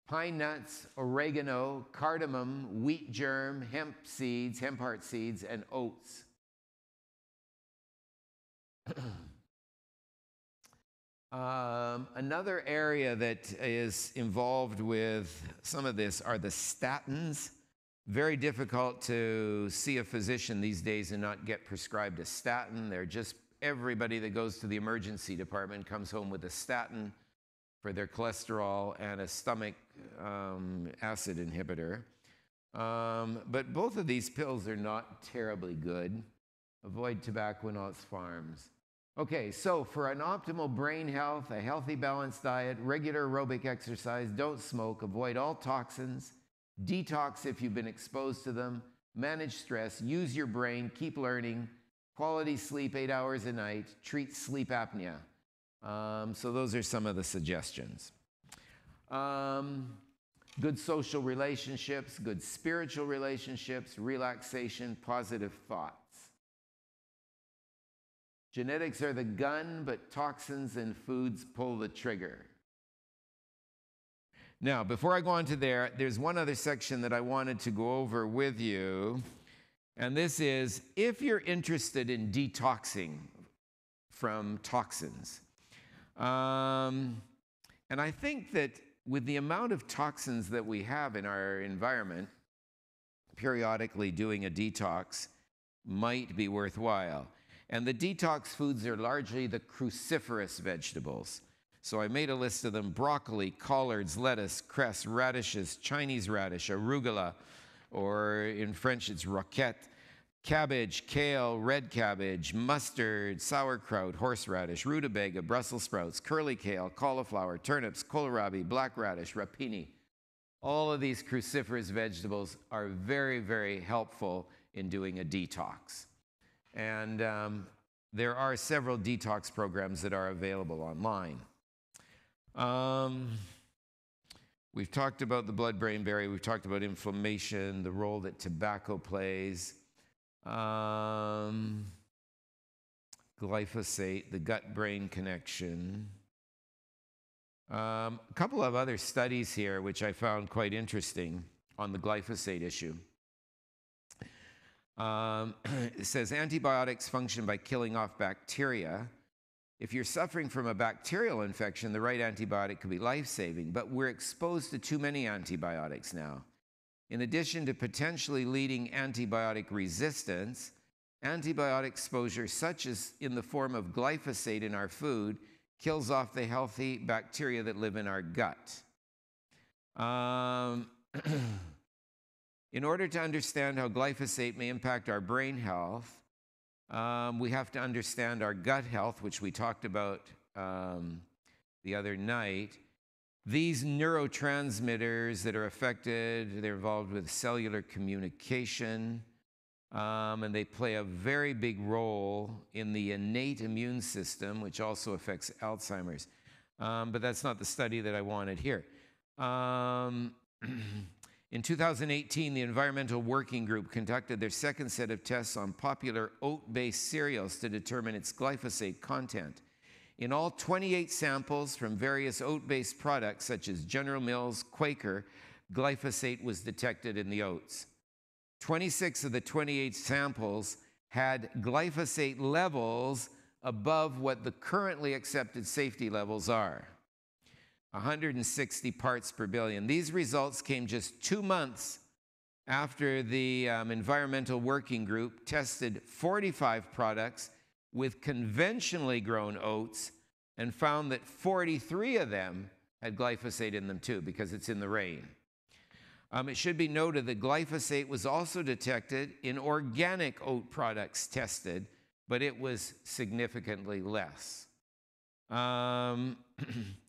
pine nuts, oregano, cardamom, wheat germ, hemp seeds, hemp heart seeds, and oats. um, another area that is involved with some of this are the statins. Very difficult to see a physician these days and not get prescribed a statin. They're just everybody that goes to the emergency department comes home with a statin for their cholesterol and a stomach um, acid inhibitor. Um, but both of these pills are not terribly good. Avoid tobacco and oats farms. Okay, so for an optimal brain health, a healthy, balanced diet, regular aerobic exercise, don't smoke, avoid all toxins, Detox if you've been exposed to them. Manage stress. Use your brain. Keep learning. Quality sleep, eight hours a night. Treat sleep apnea. Um, so, those are some of the suggestions. Um, good social relationships, good spiritual relationships, relaxation, positive thoughts. Genetics are the gun, but toxins and foods pull the trigger. Now, before I go on to there, there's one other section that I wanted to go over with you. And this is if you're interested in detoxing from toxins. Um, and I think that with the amount of toxins that we have in our environment, periodically doing a detox might be worthwhile. And the detox foods are largely the cruciferous vegetables. So I made a list of them broccoli, collards, lettuce, cress, radishes, Chinese radish, arugula, or in French it's roquette, cabbage, kale, red cabbage, mustard, sauerkraut, horseradish, rutabaga, Brussels sprouts, curly kale, cauliflower, turnips, kohlrabi, black radish, rapini. All of these cruciferous vegetables are very, very helpful in doing a detox. And um, there are several detox programs that are available online. Um, We've talked about the blood brain barrier, we've talked about inflammation, the role that tobacco plays, um, glyphosate, the gut brain connection. Um, a couple of other studies here, which I found quite interesting on the glyphosate issue. Um, it says antibiotics function by killing off bacteria. If you're suffering from a bacterial infection, the right antibiotic could be life saving, but we're exposed to too many antibiotics now. In addition to potentially leading antibiotic resistance, antibiotic exposure, such as in the form of glyphosate in our food, kills off the healthy bacteria that live in our gut. Um, in order to understand how glyphosate may impact our brain health, um, we have to understand our gut health, which we talked about um, the other night. These neurotransmitters that are affected, they're involved with cellular communication, um, and they play a very big role in the innate immune system, which also affects Alzheimer's. Um, but that's not the study that I wanted here. In 2018, the Environmental Working Group conducted their second set of tests on popular oat based cereals to determine its glyphosate content. In all 28 samples from various oat based products, such as General Mills, Quaker, glyphosate was detected in the oats. 26 of the 28 samples had glyphosate levels above what the currently accepted safety levels are 160 parts per billion. These results came just two months after the um, Environmental Working Group tested 45 products with conventionally grown oats and found that 43 of them had glyphosate in them too because it's in the rain. Um, it should be noted that glyphosate was also detected in organic oat products tested, but it was significantly less. Um,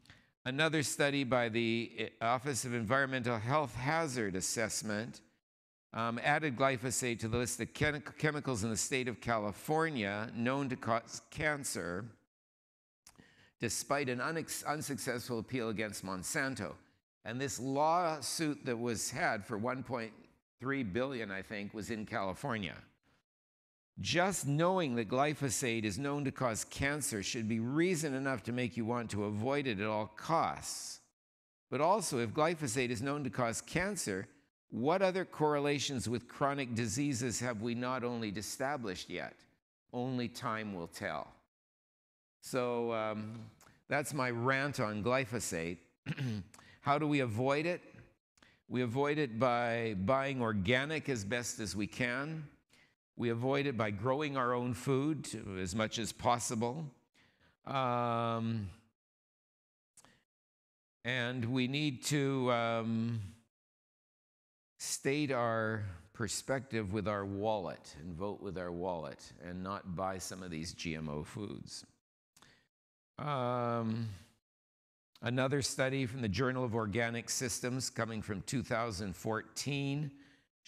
another study by the eh, Office of Environmental Health Hazard Assessment um, added glyphosate to the list of chem chemicals in the state of California known to cause cancer, despite an unsuccessful appeal against Monsanto. And this lawsuit that was had for 1.3 billion, I think, was in California. Just knowing that glyphosate is known to cause cancer should be reason enough to make you want to avoid it at all costs. But also, if glyphosate is known to cause cancer, what other correlations with chronic diseases have we not only established yet? Only time will tell. So um, that's my rant on glyphosate. How do we avoid it? We avoid it by buying organic as best as we can. We avoid it by growing our own food as much as possible. Um, and we need to um, state our perspective with our wallet and vote with our wallet and not buy some of these GMO foods. Um, Another study from the Journal of Organic Systems coming from 2014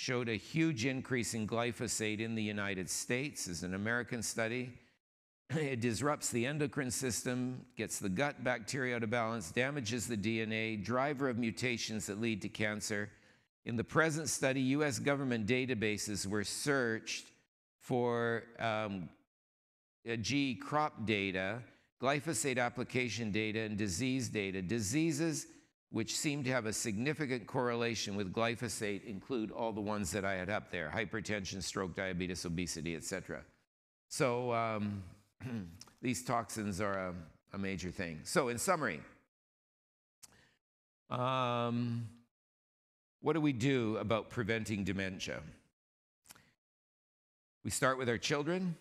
showed a huge increase in glyphosate in the United States. This is an American study. It disrupts the endocrine system, gets the gut bacteria out of balance, damages the DNA, driver of mutations that lead to cancer. In the present study, US government databases were searched for um, GE crop data glyphosate application data and disease data. Diseases which seem to have a significant correlation with glyphosate include all the ones that I had up there hypertension, stroke, diabetes, obesity, etc. So um, these toxins are a, a, major thing. So, in summary, um, what do we do about preventing dementia? We start with our children.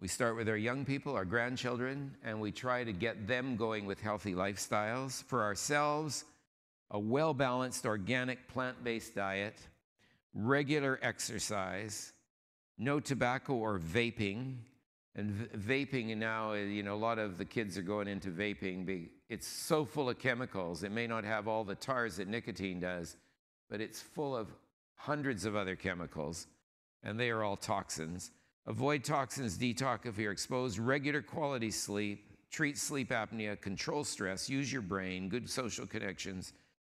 We start with our young people, our grandchildren, and we try to get them going with healthy lifestyles. For ourselves, a well balanced organic plant based diet, regular exercise, no tobacco or vaping. And vaping now, uh, you know, a lot of the kids are going into vaping. It's so full of chemicals. It may not have all the tars that nicotine does, but it's full of hundreds of other chemicals, and they are all toxins. Avoid toxins, detox if you're exposed, regular quality sleep, treat sleep apnea, control stress, use your brain, good social connections,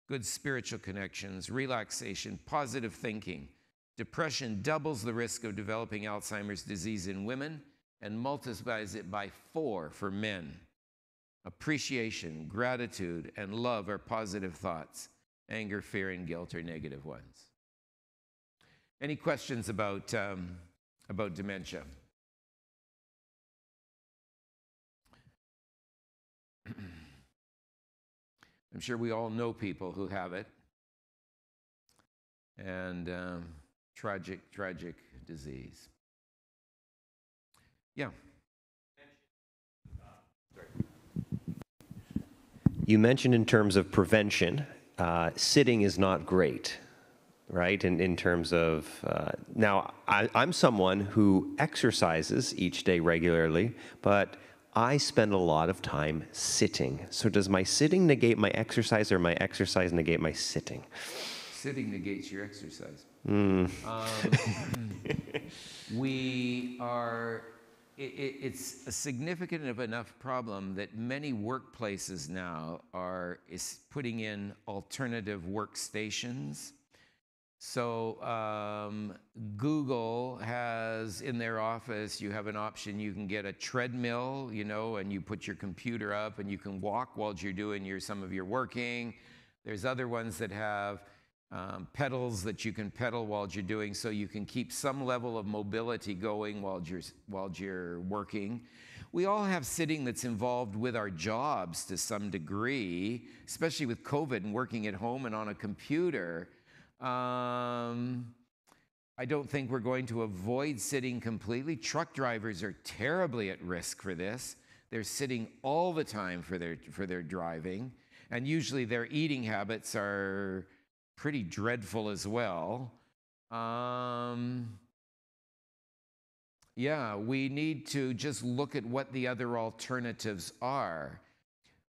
good spiritual connections, relaxation, positive thinking. Depression doubles the risk of developing Alzheimer's disease in women and multiplies it by four for men. Appreciation, gratitude, and love are positive thoughts. Anger, fear, and guilt are negative ones. Any questions about, um, about dementia? I'm sure we all know people who have it. And um, tragic, tragic disease. Yeah. You mentioned in terms of prevention, uh, sitting is not great, right? In, in terms of, uh, now, I, I'm someone who exercises each day regularly, but I spend a lot of time sitting. So does my sitting negate my exercise or my exercise negate my sitting? Sitting negates your exercise. Mm. Um, we are, it, it, it's a significant enough problem that many workplaces now are is putting in alternative workstations so um, Google has in their office, you have an option. You can get a treadmill, you know, and you put your computer up, and you can walk while you're doing your some of your working. There's other ones that have um, pedals that you can pedal while you're doing, so you can keep some level of mobility going while you're while you're working. We all have sitting that's involved with our jobs to some degree, especially with COVID and working at home and on a computer. Um, I don't think we're going to avoid sitting completely. Truck drivers are terribly at risk for this. They're sitting all the time for their, for their driving, and usually their eating habits are pretty dreadful as well. Um, yeah, we need to just look at what the other alternatives are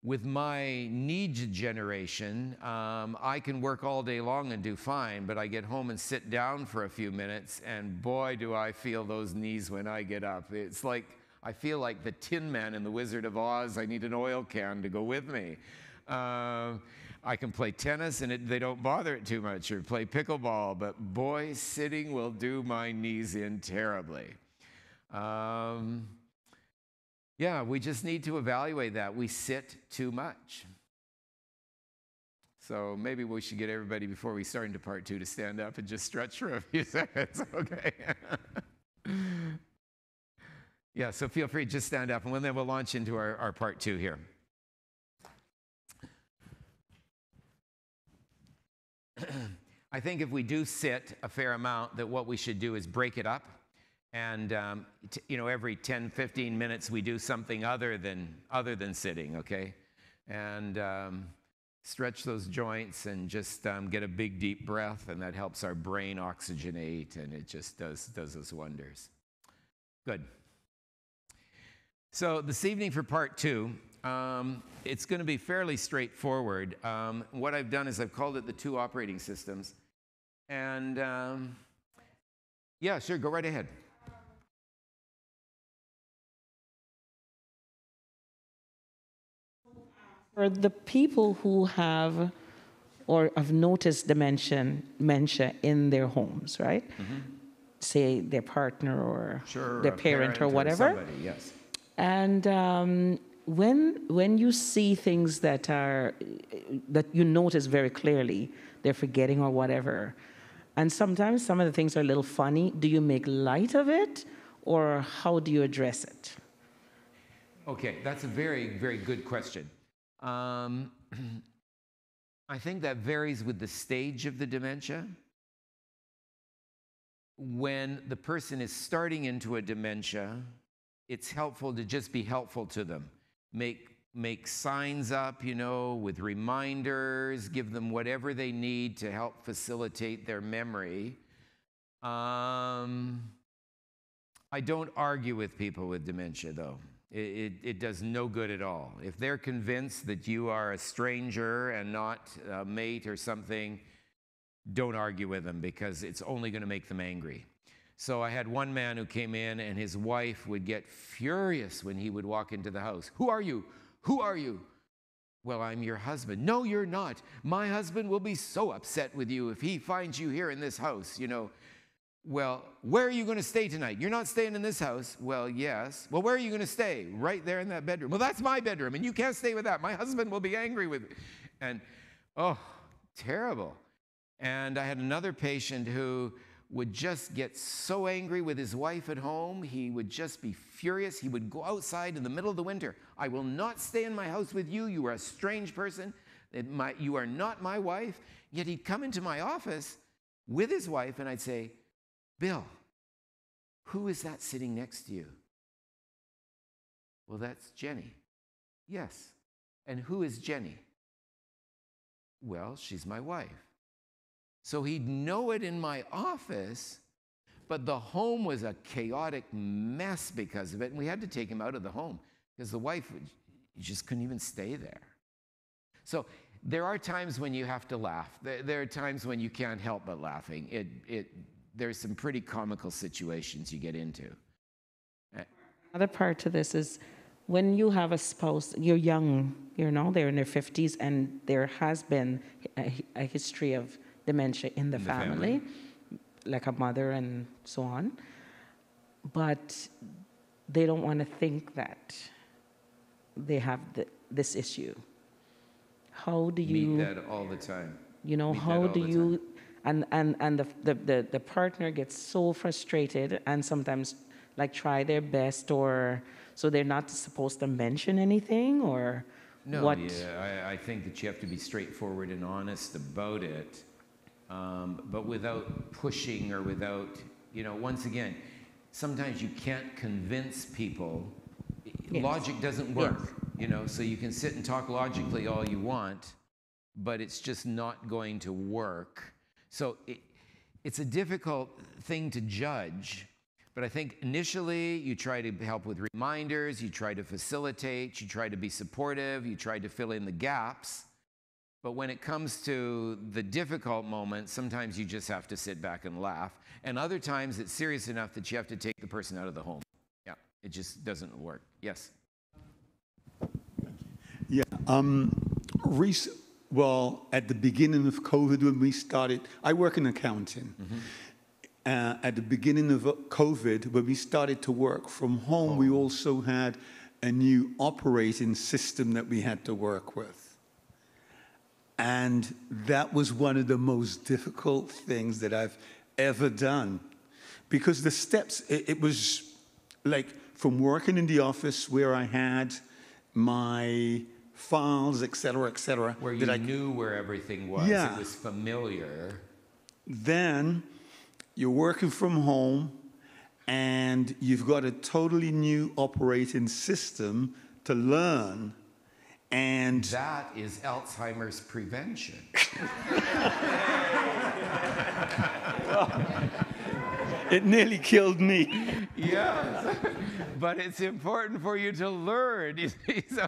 with my knee degeneration, um, I can work all day long and do fine, but I get home and sit down for a few minutes, and boy, do I feel those knees when I get up. It's like I feel like the Tin Man in The Wizard of Oz. I need an oil can to go with me. Uh, I can play tennis and it, they don't bother it too much, or play pickleball, but boy, sitting will do my knees in terribly. Um, yeah, we just need to evaluate that. We sit too much. So maybe we should get everybody before we start into part two to stand up and just stretch for a few seconds, okay? yeah, so feel free to just stand up and then we'll launch into our, our part two here. I think if we do sit a fair amount, that what we should do is break it up and um, t- you know every 10 15 minutes we do something other than other than sitting okay? And um, stretch those joints and just um, get a big deep breath and that helps our brain oxygenate and it just does does us wonders. Good. So this evening for part two um, it's going to be fairly straightforward. Um, what i've done is i've called it the two operating systems. And um, yeah sure go right ahead For the people who have or have noticed dementia, dementia in their homes, right? Mm-hmm. Say their partner or sure, their parent, parent, or whatever. Or somebody, yes. And um, when when you see things that are that you notice very clearly, they're forgetting or whatever, and sometimes some of the things are a little funny. Do you make light of it, or how do you address it? Okay, that's a very very good question. Um, I think that varies with the stage of the dementia. When the person is starting into a dementia, it's helpful to just be helpful to them. Make, make signs up, you know, with reminders, give them whatever they need to help facilitate their memory. Um, I don't argue with people with dementia, though. It, it, it, does no good at all. If they're convinced that you are a stranger and not a mate or something, don't argue with them because it's only going to make them angry. So I had one man who came in, and his wife would get furious when he would walk into the house. Who are you? Who are you? Well, I'm your husband. No, you're not. My husband will be so upset with you if he finds you here in this house, you know. Well, where are you going to stay tonight? You're not staying in this house. Well, yes. Well, where are you going to stay? Right there in that bedroom. Well, that's my bedroom, and you can't stay with that. My husband will be angry with me. And, oh, terrible. And I had another patient who would just get so angry with his wife at home. He would just be furious. He would go outside in the middle of the winter. I will not stay in my house with you. You are a strange person. You are not my wife. Yet he'd come into my office with his wife, and I'd say, Bill, who is that sitting next to you? Well, that's Jenny. Yes. And who is Jenny? Well, she's my wife. So he'd know it in my office, but the home was a chaotic mess because of it. And we had to take him out of the home because the wife just couldn't even stay there. So there are times when you have to laugh. There are times when you can't help but laughing. It, it, there's some pretty comical situations you get into. Uh, Another part to this is when you have a spouse, you're young, you know, they're in their 50s, and there has been a, a history of dementia in the, In the family, like a mother and so on. But they don't want to think that they have the, this issue. How do you? Meet that all the time. You know, Meet how do you, and, and, and the, the, the, the partner gets so frustrated and sometimes like try their best or, so they're not supposed to mention anything or No, what? yeah, I, I think that you have to be straightforward and honest about it, um, but without pushing or without, you know, once again, sometimes you can't convince people. Yes. Logic doesn't work, you know, so you can sit and talk logically all you want, but it's just not going to work. So it, it's a difficult thing to judge. But I think initially you try to help with reminders, you try to facilitate, you try to be supportive, you try to fill in the gaps. But when it comes to the difficult moments, sometimes you just have to sit back and laugh. And other times it's serious enough that you have to take the person out of the home. Yeah, it just doesn't work. Yes. Yeah. Um, rec- well, at the beginning of COVID, when we started, I work in accounting. Uh, at the beginning of COVID, when we started to work from home, we also had a new operating system that we had to work with. And that was one of the most difficult things that I've ever done. Because the steps, it, it was like from working in the office where I had my files, et cetera, et cetera. Where you I, knew where everything was, Yeah. it was familiar. then you're working from home and you've got a totally new operating system to learn. And That is Alzheimer's prevention. it nearly killed me. Yes, but it's important for you to learn. So,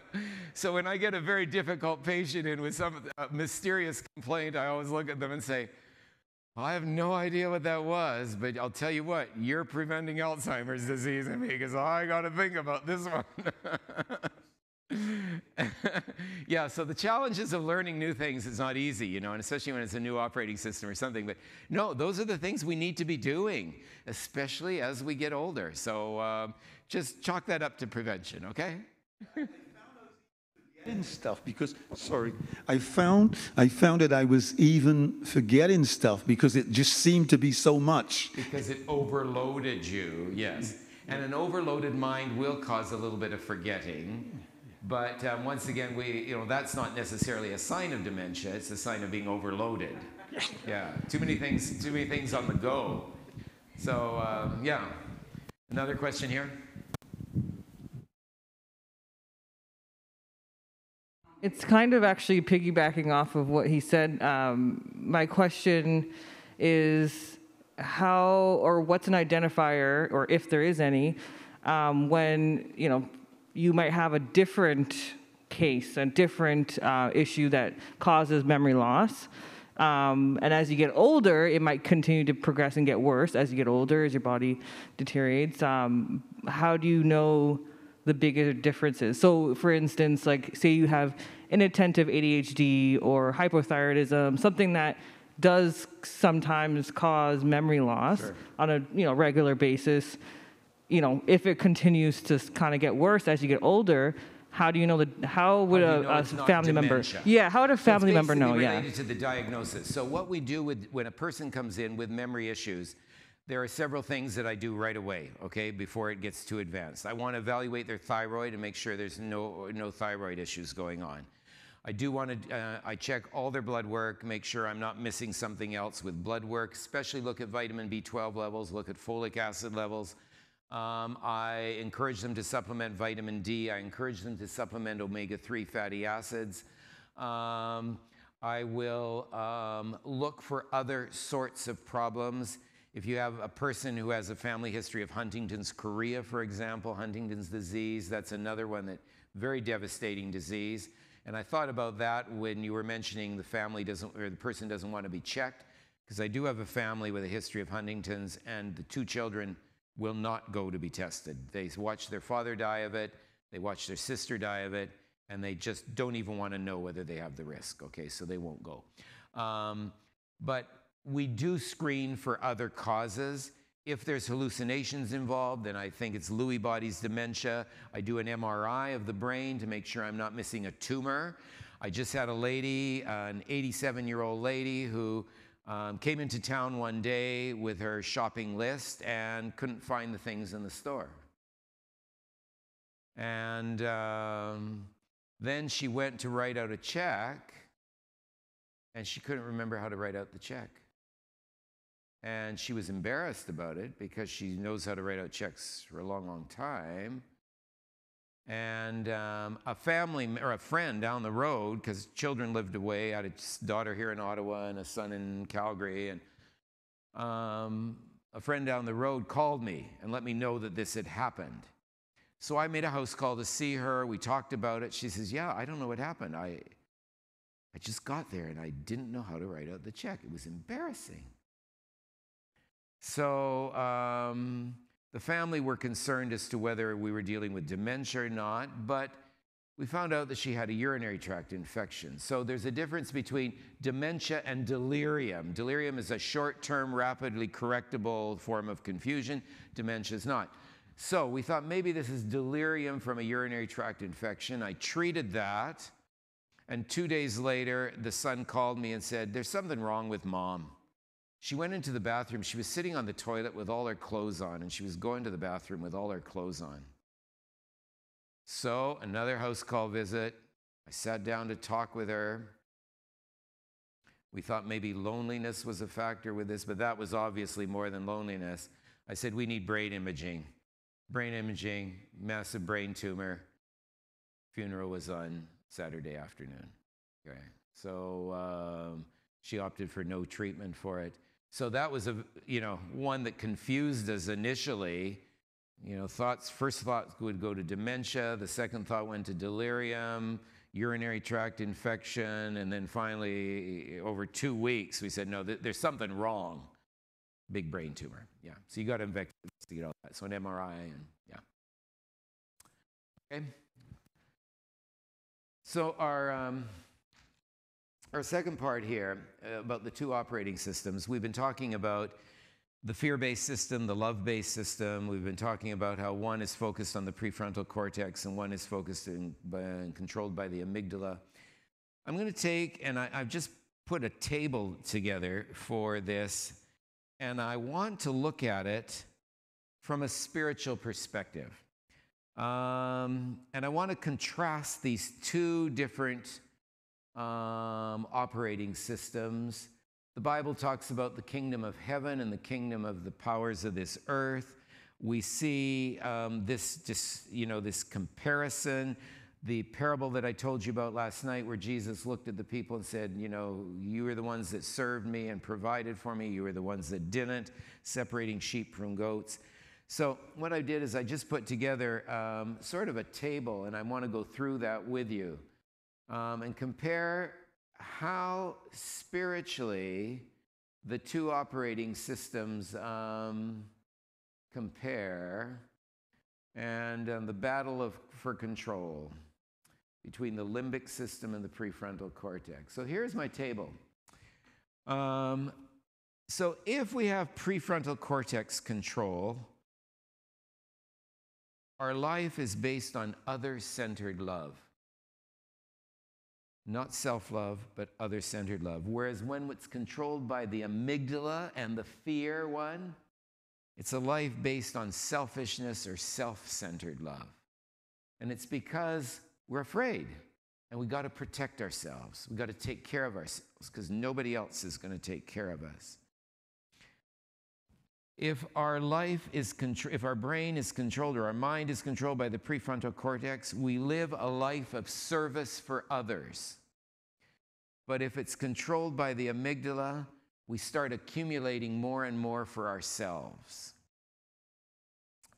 so when I get a very difficult patient in with some mysterious complaint, I always look at them and say, "Well, I have no idea what that was, but I'll tell you what, you're preventing Alzheimer's disease in me because I got to think about this one. yeah, so the challenges of learning new things is not easy, you know, and especially when it's a new operating system or something. But no, those are the things we need to be doing, especially as we get older. So um, just chalk that up to prevention, okay? forgetting stuff because sorry i found i found that i was even forgetting stuff because it just seemed to be so much Because it overloaded you, yes. And an overloaded mind will cause a little bit of forgetting. But um, once again, we, you know, that's not necessarily a sign of dementia. It's a sign of being overloaded. Yeah, too many things, too many things on the go. So um, yeah, another question here. It's kind of actually piggybacking off of what he said. Um, my question is how or what's an identifier, or if there is any, um, when you know you might have a different case, a different uh, issue that causes memory loss. Um, and as you get older, it might continue to progress and get worse as you get older, as your body deteriorates. Um, how do you know the bigger differences. So, for instance, like say you have inattentive ADHD or hypothyroidism, something that does sometimes cause memory loss Sure. on a you know regular basis. You know, if it continues to kind of get worse as you get older, how do you know that? How would you a, a family member? Yeah, how would a So family member know? basically Yeah. related to the diagnosis. So what we do with when a person comes in with memory issues, there are several things that I do right away, okay, before it gets too advanced. I want to evaluate their thyroid and make sure there's no no thyroid issues going on. I do want to, uh, I check all their blood work, make sure I'm not missing something else with blood work, especially look at vitamin B12 levels, look at folic acid levels. Um, I encourage them to supplement vitamin D. I encourage them to supplement omega 3 fatty acids. Um, I will um, look for other sorts of problems. If you have a person who has a family history of Huntington's chorea, for example, Huntington's disease, that's another one that very devastating disease. And I thought about that when you were mentioning the family doesn't, or the person doesn't want to be checked, because I do have a family with a history of Huntington's, and the two children will not go to be tested. They watch their father die of it, they watch their sister die of it, and they just don't even want to know whether they have the risk. Okay, so they won't go. Um, but we do screen for other causes. If there's hallucinations involved, then I think it's Lewy body's dementia. I do an MRI of the brain to make sure I'm not missing a tumor. I just had a lady, an 87 year old lady, who um, came into town one day with her shopping list and couldn't find the things in the store. And um, then she went to write out a check, and she couldn't remember how to write out the check. And she was embarrassed about it because she knows how to write out checks for a long, long time. And um, a family or a friend down the road, because children lived away, I had a daughter here in Ottawa and a son in Calgary, and um, a friend down the road called me and let me know that this had happened. So I made a house call to see her. We talked about it. She says, "Yeah, I don't know what happened. I, I just got there and I didn't know how to write out the check. It was embarrassing." So um, the family were concerned as to whether we were dealing with dementia or not, but we found out that she had a urinary tract infection. So there's a difference between dementia and delirium. Delirium is a short term, rapidly correctable form of confusion, dementia is not. So we thought maybe this is delirium from a urinary tract infection. I treated that. And two days later, the son called me and said, There's something wrong with mom. She went into the bathroom. She was sitting on the toilet with all her clothes on, and she was going to the bathroom with all her clothes on. So, another house call visit. I sat down to talk with her. We thought maybe loneliness was a factor with this, but that was obviously more than loneliness. I said, We need brain imaging. Brain imaging, massive brain tumor. Funeral was on Saturday afternoon. Okay. So, um, she opted for no treatment for it. So that was a you know one that confused us initially. You know, thoughts first thought would go to dementia, the second thought went to delirium, urinary tract infection, and then finally over 2 weeks we said no, th- there's something wrong. Big brain tumor. Yeah. So you got to investigate all that. So an MRI and yeah. Okay. So our um, our second part here uh, about the two operating systems, we've been talking about the fear based system, the love based system. We've been talking about how one is focused on the prefrontal cortex and one is focused and controlled by the amygdala. I'm going to take, and I, I've just put a table together for this, and I want to look at it from a spiritual perspective. Um, and I want to contrast these two different um, operating systems. The Bible talks about the kingdom of heaven and the kingdom of the powers of this earth. We see um, this, just, you know, this comparison. The parable that I told you about last night, where Jesus looked at the people and said, You know, you were the ones that served me and provided for me. You were the ones that didn't, separating sheep from goats. So, what I did is I just put together um, sort of a table, and I want to go through that with you um, and compare how spiritually the two operating systems um, compare. and um, the battle of, for control between the limbic system and the prefrontal cortex. So here's my table. Um, so if we have prefrontal cortex control, our life is based on other centered love. Not self love, but other centered love. Whereas when it's controlled by the amygdala and the fear one, it's a life based on selfishness or self centered love. And it's because we're afraid and we got to protect ourselves. We got to take care of ourselves because nobody else is going to take care of us. If our life is contr- if our brain is controlled or our mind is controlled by the prefrontal cortex, we live a life of service for others. But if it's controlled by the amygdala, we start accumulating more and more for ourselves.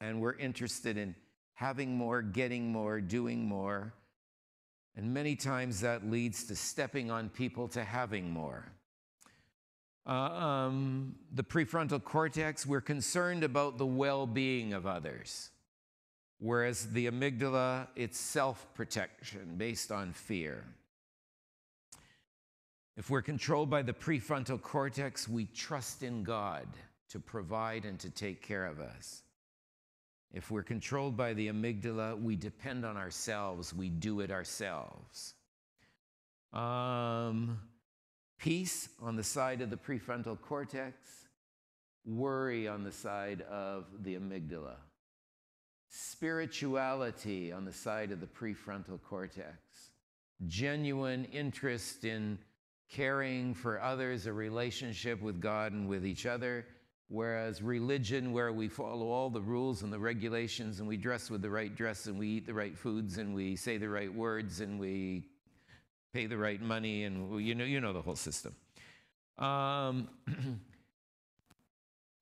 And we're interested in having more, getting more, doing more. And many times that leads to stepping on people to having more. Uh, um, the prefrontal cortex, we're concerned about the well being of others. Whereas the amygdala, it's self protection based on fear. If we're controlled by the prefrontal cortex, we trust in God to provide and to take care of us. If we're controlled by the amygdala, we depend on ourselves, we do it ourselves. Um, peace on the side of the prefrontal cortex, worry on the side of the amygdala, spirituality on the side of the prefrontal cortex, genuine interest in caring for others, a relationship with God and with each other. Whereas religion, where we follow all the rules and the regulations and we dress with the right dress and we eat the right foods and we say the right words and we pay the right money and you know, you know the whole system. Um,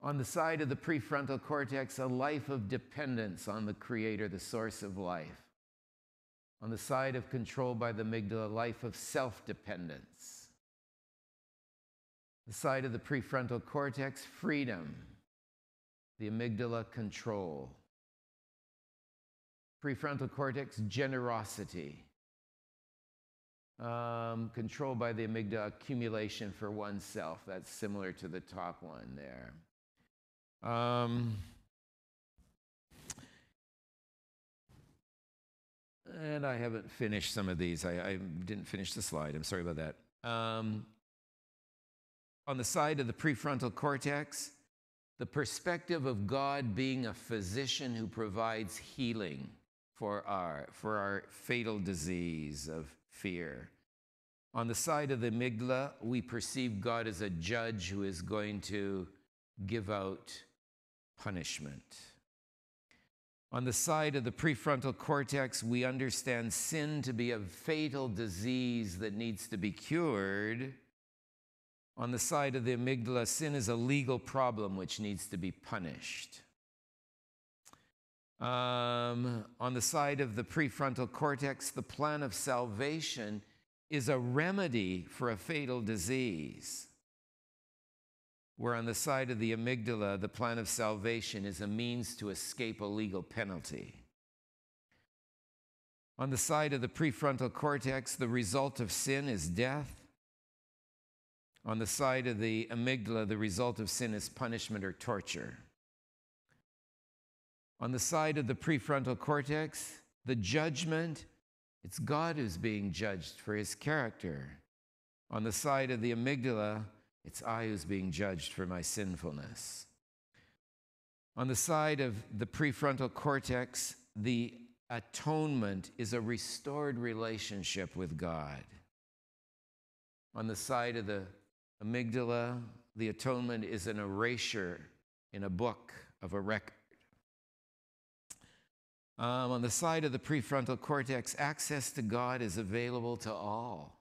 on the side of the prefrontal cortex, a life of dependence on the Creator, the source of life. On the side of control by the amygdala, a life of self dependence the side of the prefrontal cortex, freedom. The amygdala, control. Prefrontal cortex, generosity. Um, controlled by the amygdala, accumulation for oneself. That's similar to the top one there. Um, and I haven't finished some of these. I, I, didn't finish the slide. I'm sorry about that. Um, on the side of the prefrontal cortex, the perspective of God being a physician who provides healing for our, for our fatal disease of fear. On the side of the amygdala, we perceive God as a judge who is going to give out punishment. On the side of the prefrontal cortex, we understand sin to be a fatal disease that needs to be cured on the side of the amygdala, sin is a legal problem which needs to be punished. Um, on the side of the prefrontal cortex, the plan of salvation is a remedy for a fatal disease. Where on the side of the amygdala, the plan of salvation is a means to escape a legal penalty. On the side of the prefrontal cortex, the result of sin is death. On the side of the amygdala, the result of sin is punishment or torture. On the side of the prefrontal cortex, the judgment, it's God who's being judged for his character. On the side of the amygdala, it's I who's being judged for my sinfulness. On the side of the prefrontal cortex, the atonement is a restored relationship with God. On the side of the amygdala, the atonement is an erasure in a book of a record. Um, on the side of the prefrontal cortex, access to God is available to all.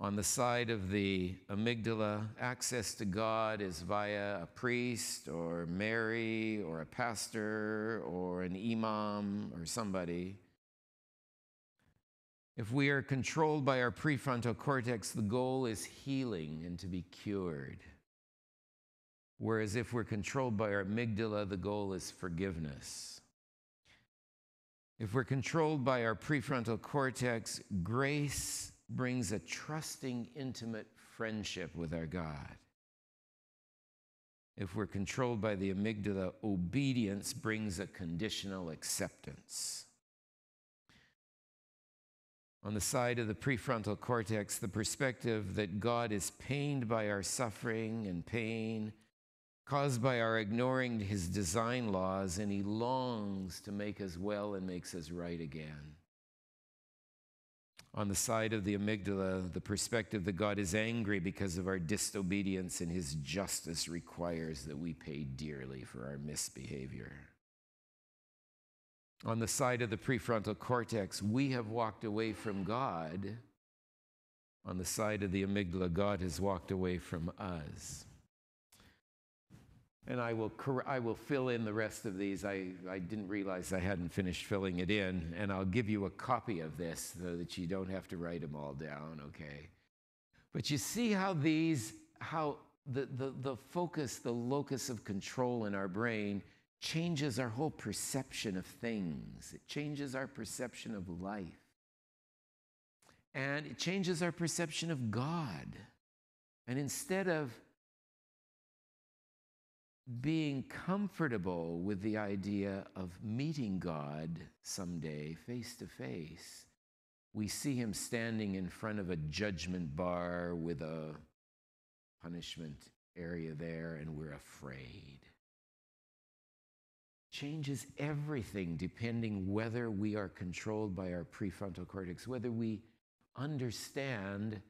On the side of the amygdala, access to God is via a priest or Mary or a pastor or an imam or somebody. If we are controlled by our prefrontal cortex, the goal is healing and to be cured. Whereas if we're controlled by our amygdala, the goal is forgiveness. If we're controlled by our prefrontal cortex, grace brings a trusting, intimate friendship with our God. If we're controlled by the amygdala, obedience brings a conditional acceptance. On the side of the prefrontal cortex, the perspective that God is pained by our suffering and pain caused by our ignoring his design laws, and he longs to make us well and makes us right again. On the side of the amygdala, the perspective that God is angry because of our disobedience and his justice requires that we pay dearly for our misbehavior. On the side of the prefrontal cortex, we have walked away from God. On the side of the amygdala, God has walked away from us and I will, I will fill in the rest of these. I, I didn't realize I hadn't finished filling it in, and I'll give you a copy of this so that you don't have to write them all down, okay? But you see how these, how the, the, the focus, the locus of control in our brain changes our whole perception of things. It changes our perception of life. And it changes our perception of God. And instead of being comfortable with the idea of meeting God someday face to face. We see him standing in front of a judgment bar with a punishment area there, and we're afraid. Changes everything depending whether we are controlled by our prefrontal cortex, whether we understand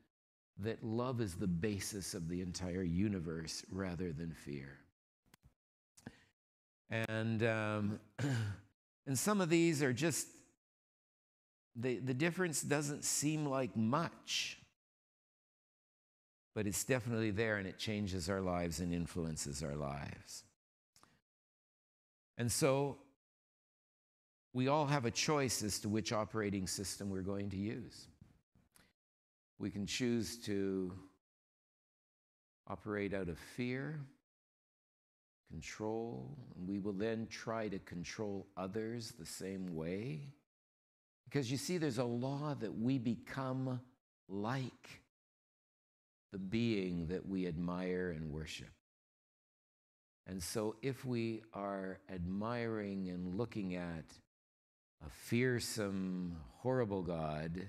that love is the basis of the entire universe rather than fear. And, um, and some of these are just, the, the difference doesn't seem like much, but it's definitely there and it changes our lives and influences our lives. And so we all have a choice as to which operating system we're going to use. We can choose to operate out of fear control. And we will then try to control others the same way. Because you see, there's a law that we become like the being that we admire and worship. And so, if we are admiring and looking at a fearsome, horrible God,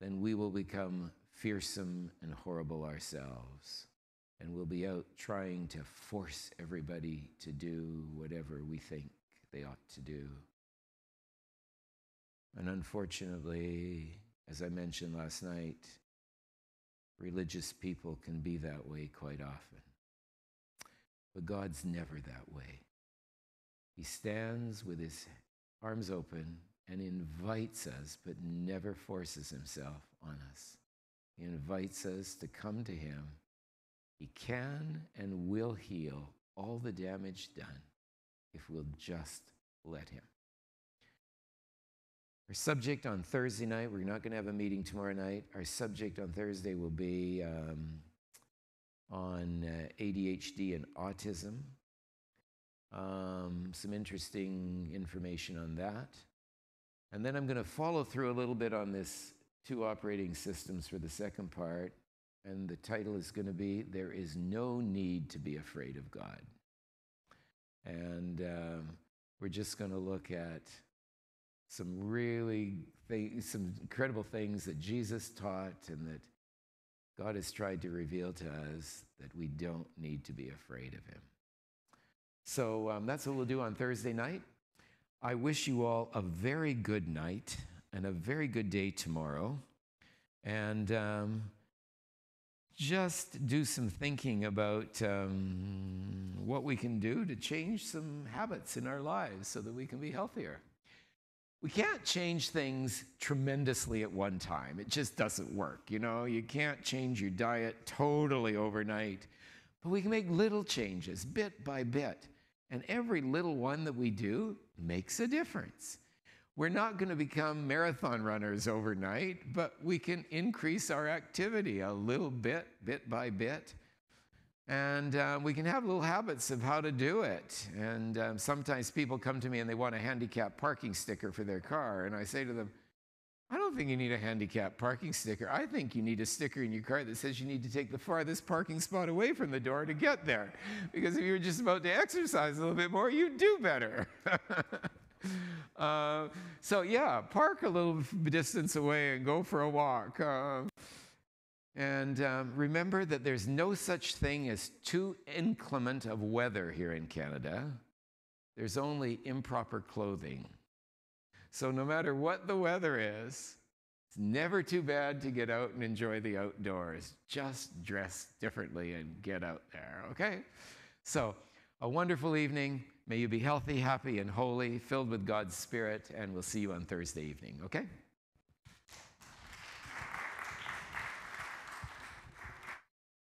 then we will become fearsome and horrible ourselves and we'll be out trying to force everybody to do whatever we think they ought to do. And unfortunately, as I mentioned last night, religious people can be that way quite often. But God's never that way. He stands with his arms open and invites us, but never forces himself on us. He invites us to come to him he can and will heal all the damage done if we'll just let Him. Our subject on Thursday night, we're not going to have a meeting tomorrow night. Our subject on Thursday will be um, on uh, ADHD and autism. Um, some interesting information on that. And then I'm going to follow through a little bit on this two operating systems for the second part and the title is going to be There is No Need to Be Afraid of God. And um, we're just going to look at some really th- some incredible things that Jesus taught and that God has tried to reveal to us that we don't need to be afraid of Him. So um, that's what we'll do on Thursday night. I wish you all a very good night and a very good day tomorrow. And um, just do some thinking about um, what we can do to change some habits in our lives so that we can be healthier. We can't change things tremendously at one time. It just doesn't work. You know, you can't change your diet totally overnight, but we can make little changes bit by bit. And every little one that we do makes a difference. We're not going to become marathon runners overnight, but we can increase our activity a little bit, bit by bit. And uh, we can have little habits of how to do it. And um, sometimes people come to me and they want a handicap parking sticker for their car. And I say to them, I don't think you need a handicap parking sticker. I think you need a sticker in your car that says you need to take the farthest parking spot away from the door to get there. Because if you were just about to exercise a little bit more, you'd do better. uh, so, yeah, park a little distance away and go for a walk. Uh, and um, remember that there's no such thing as too inclement of weather here in Canada. There's only improper clothing. So, no matter what the weather is, it's never too bad to get out and enjoy the outdoors. Just dress differently and get out there, okay? So, a wonderful evening. May you be healthy, happy, and holy, filled with God's Spirit, and we'll see you on Thursday evening, okay?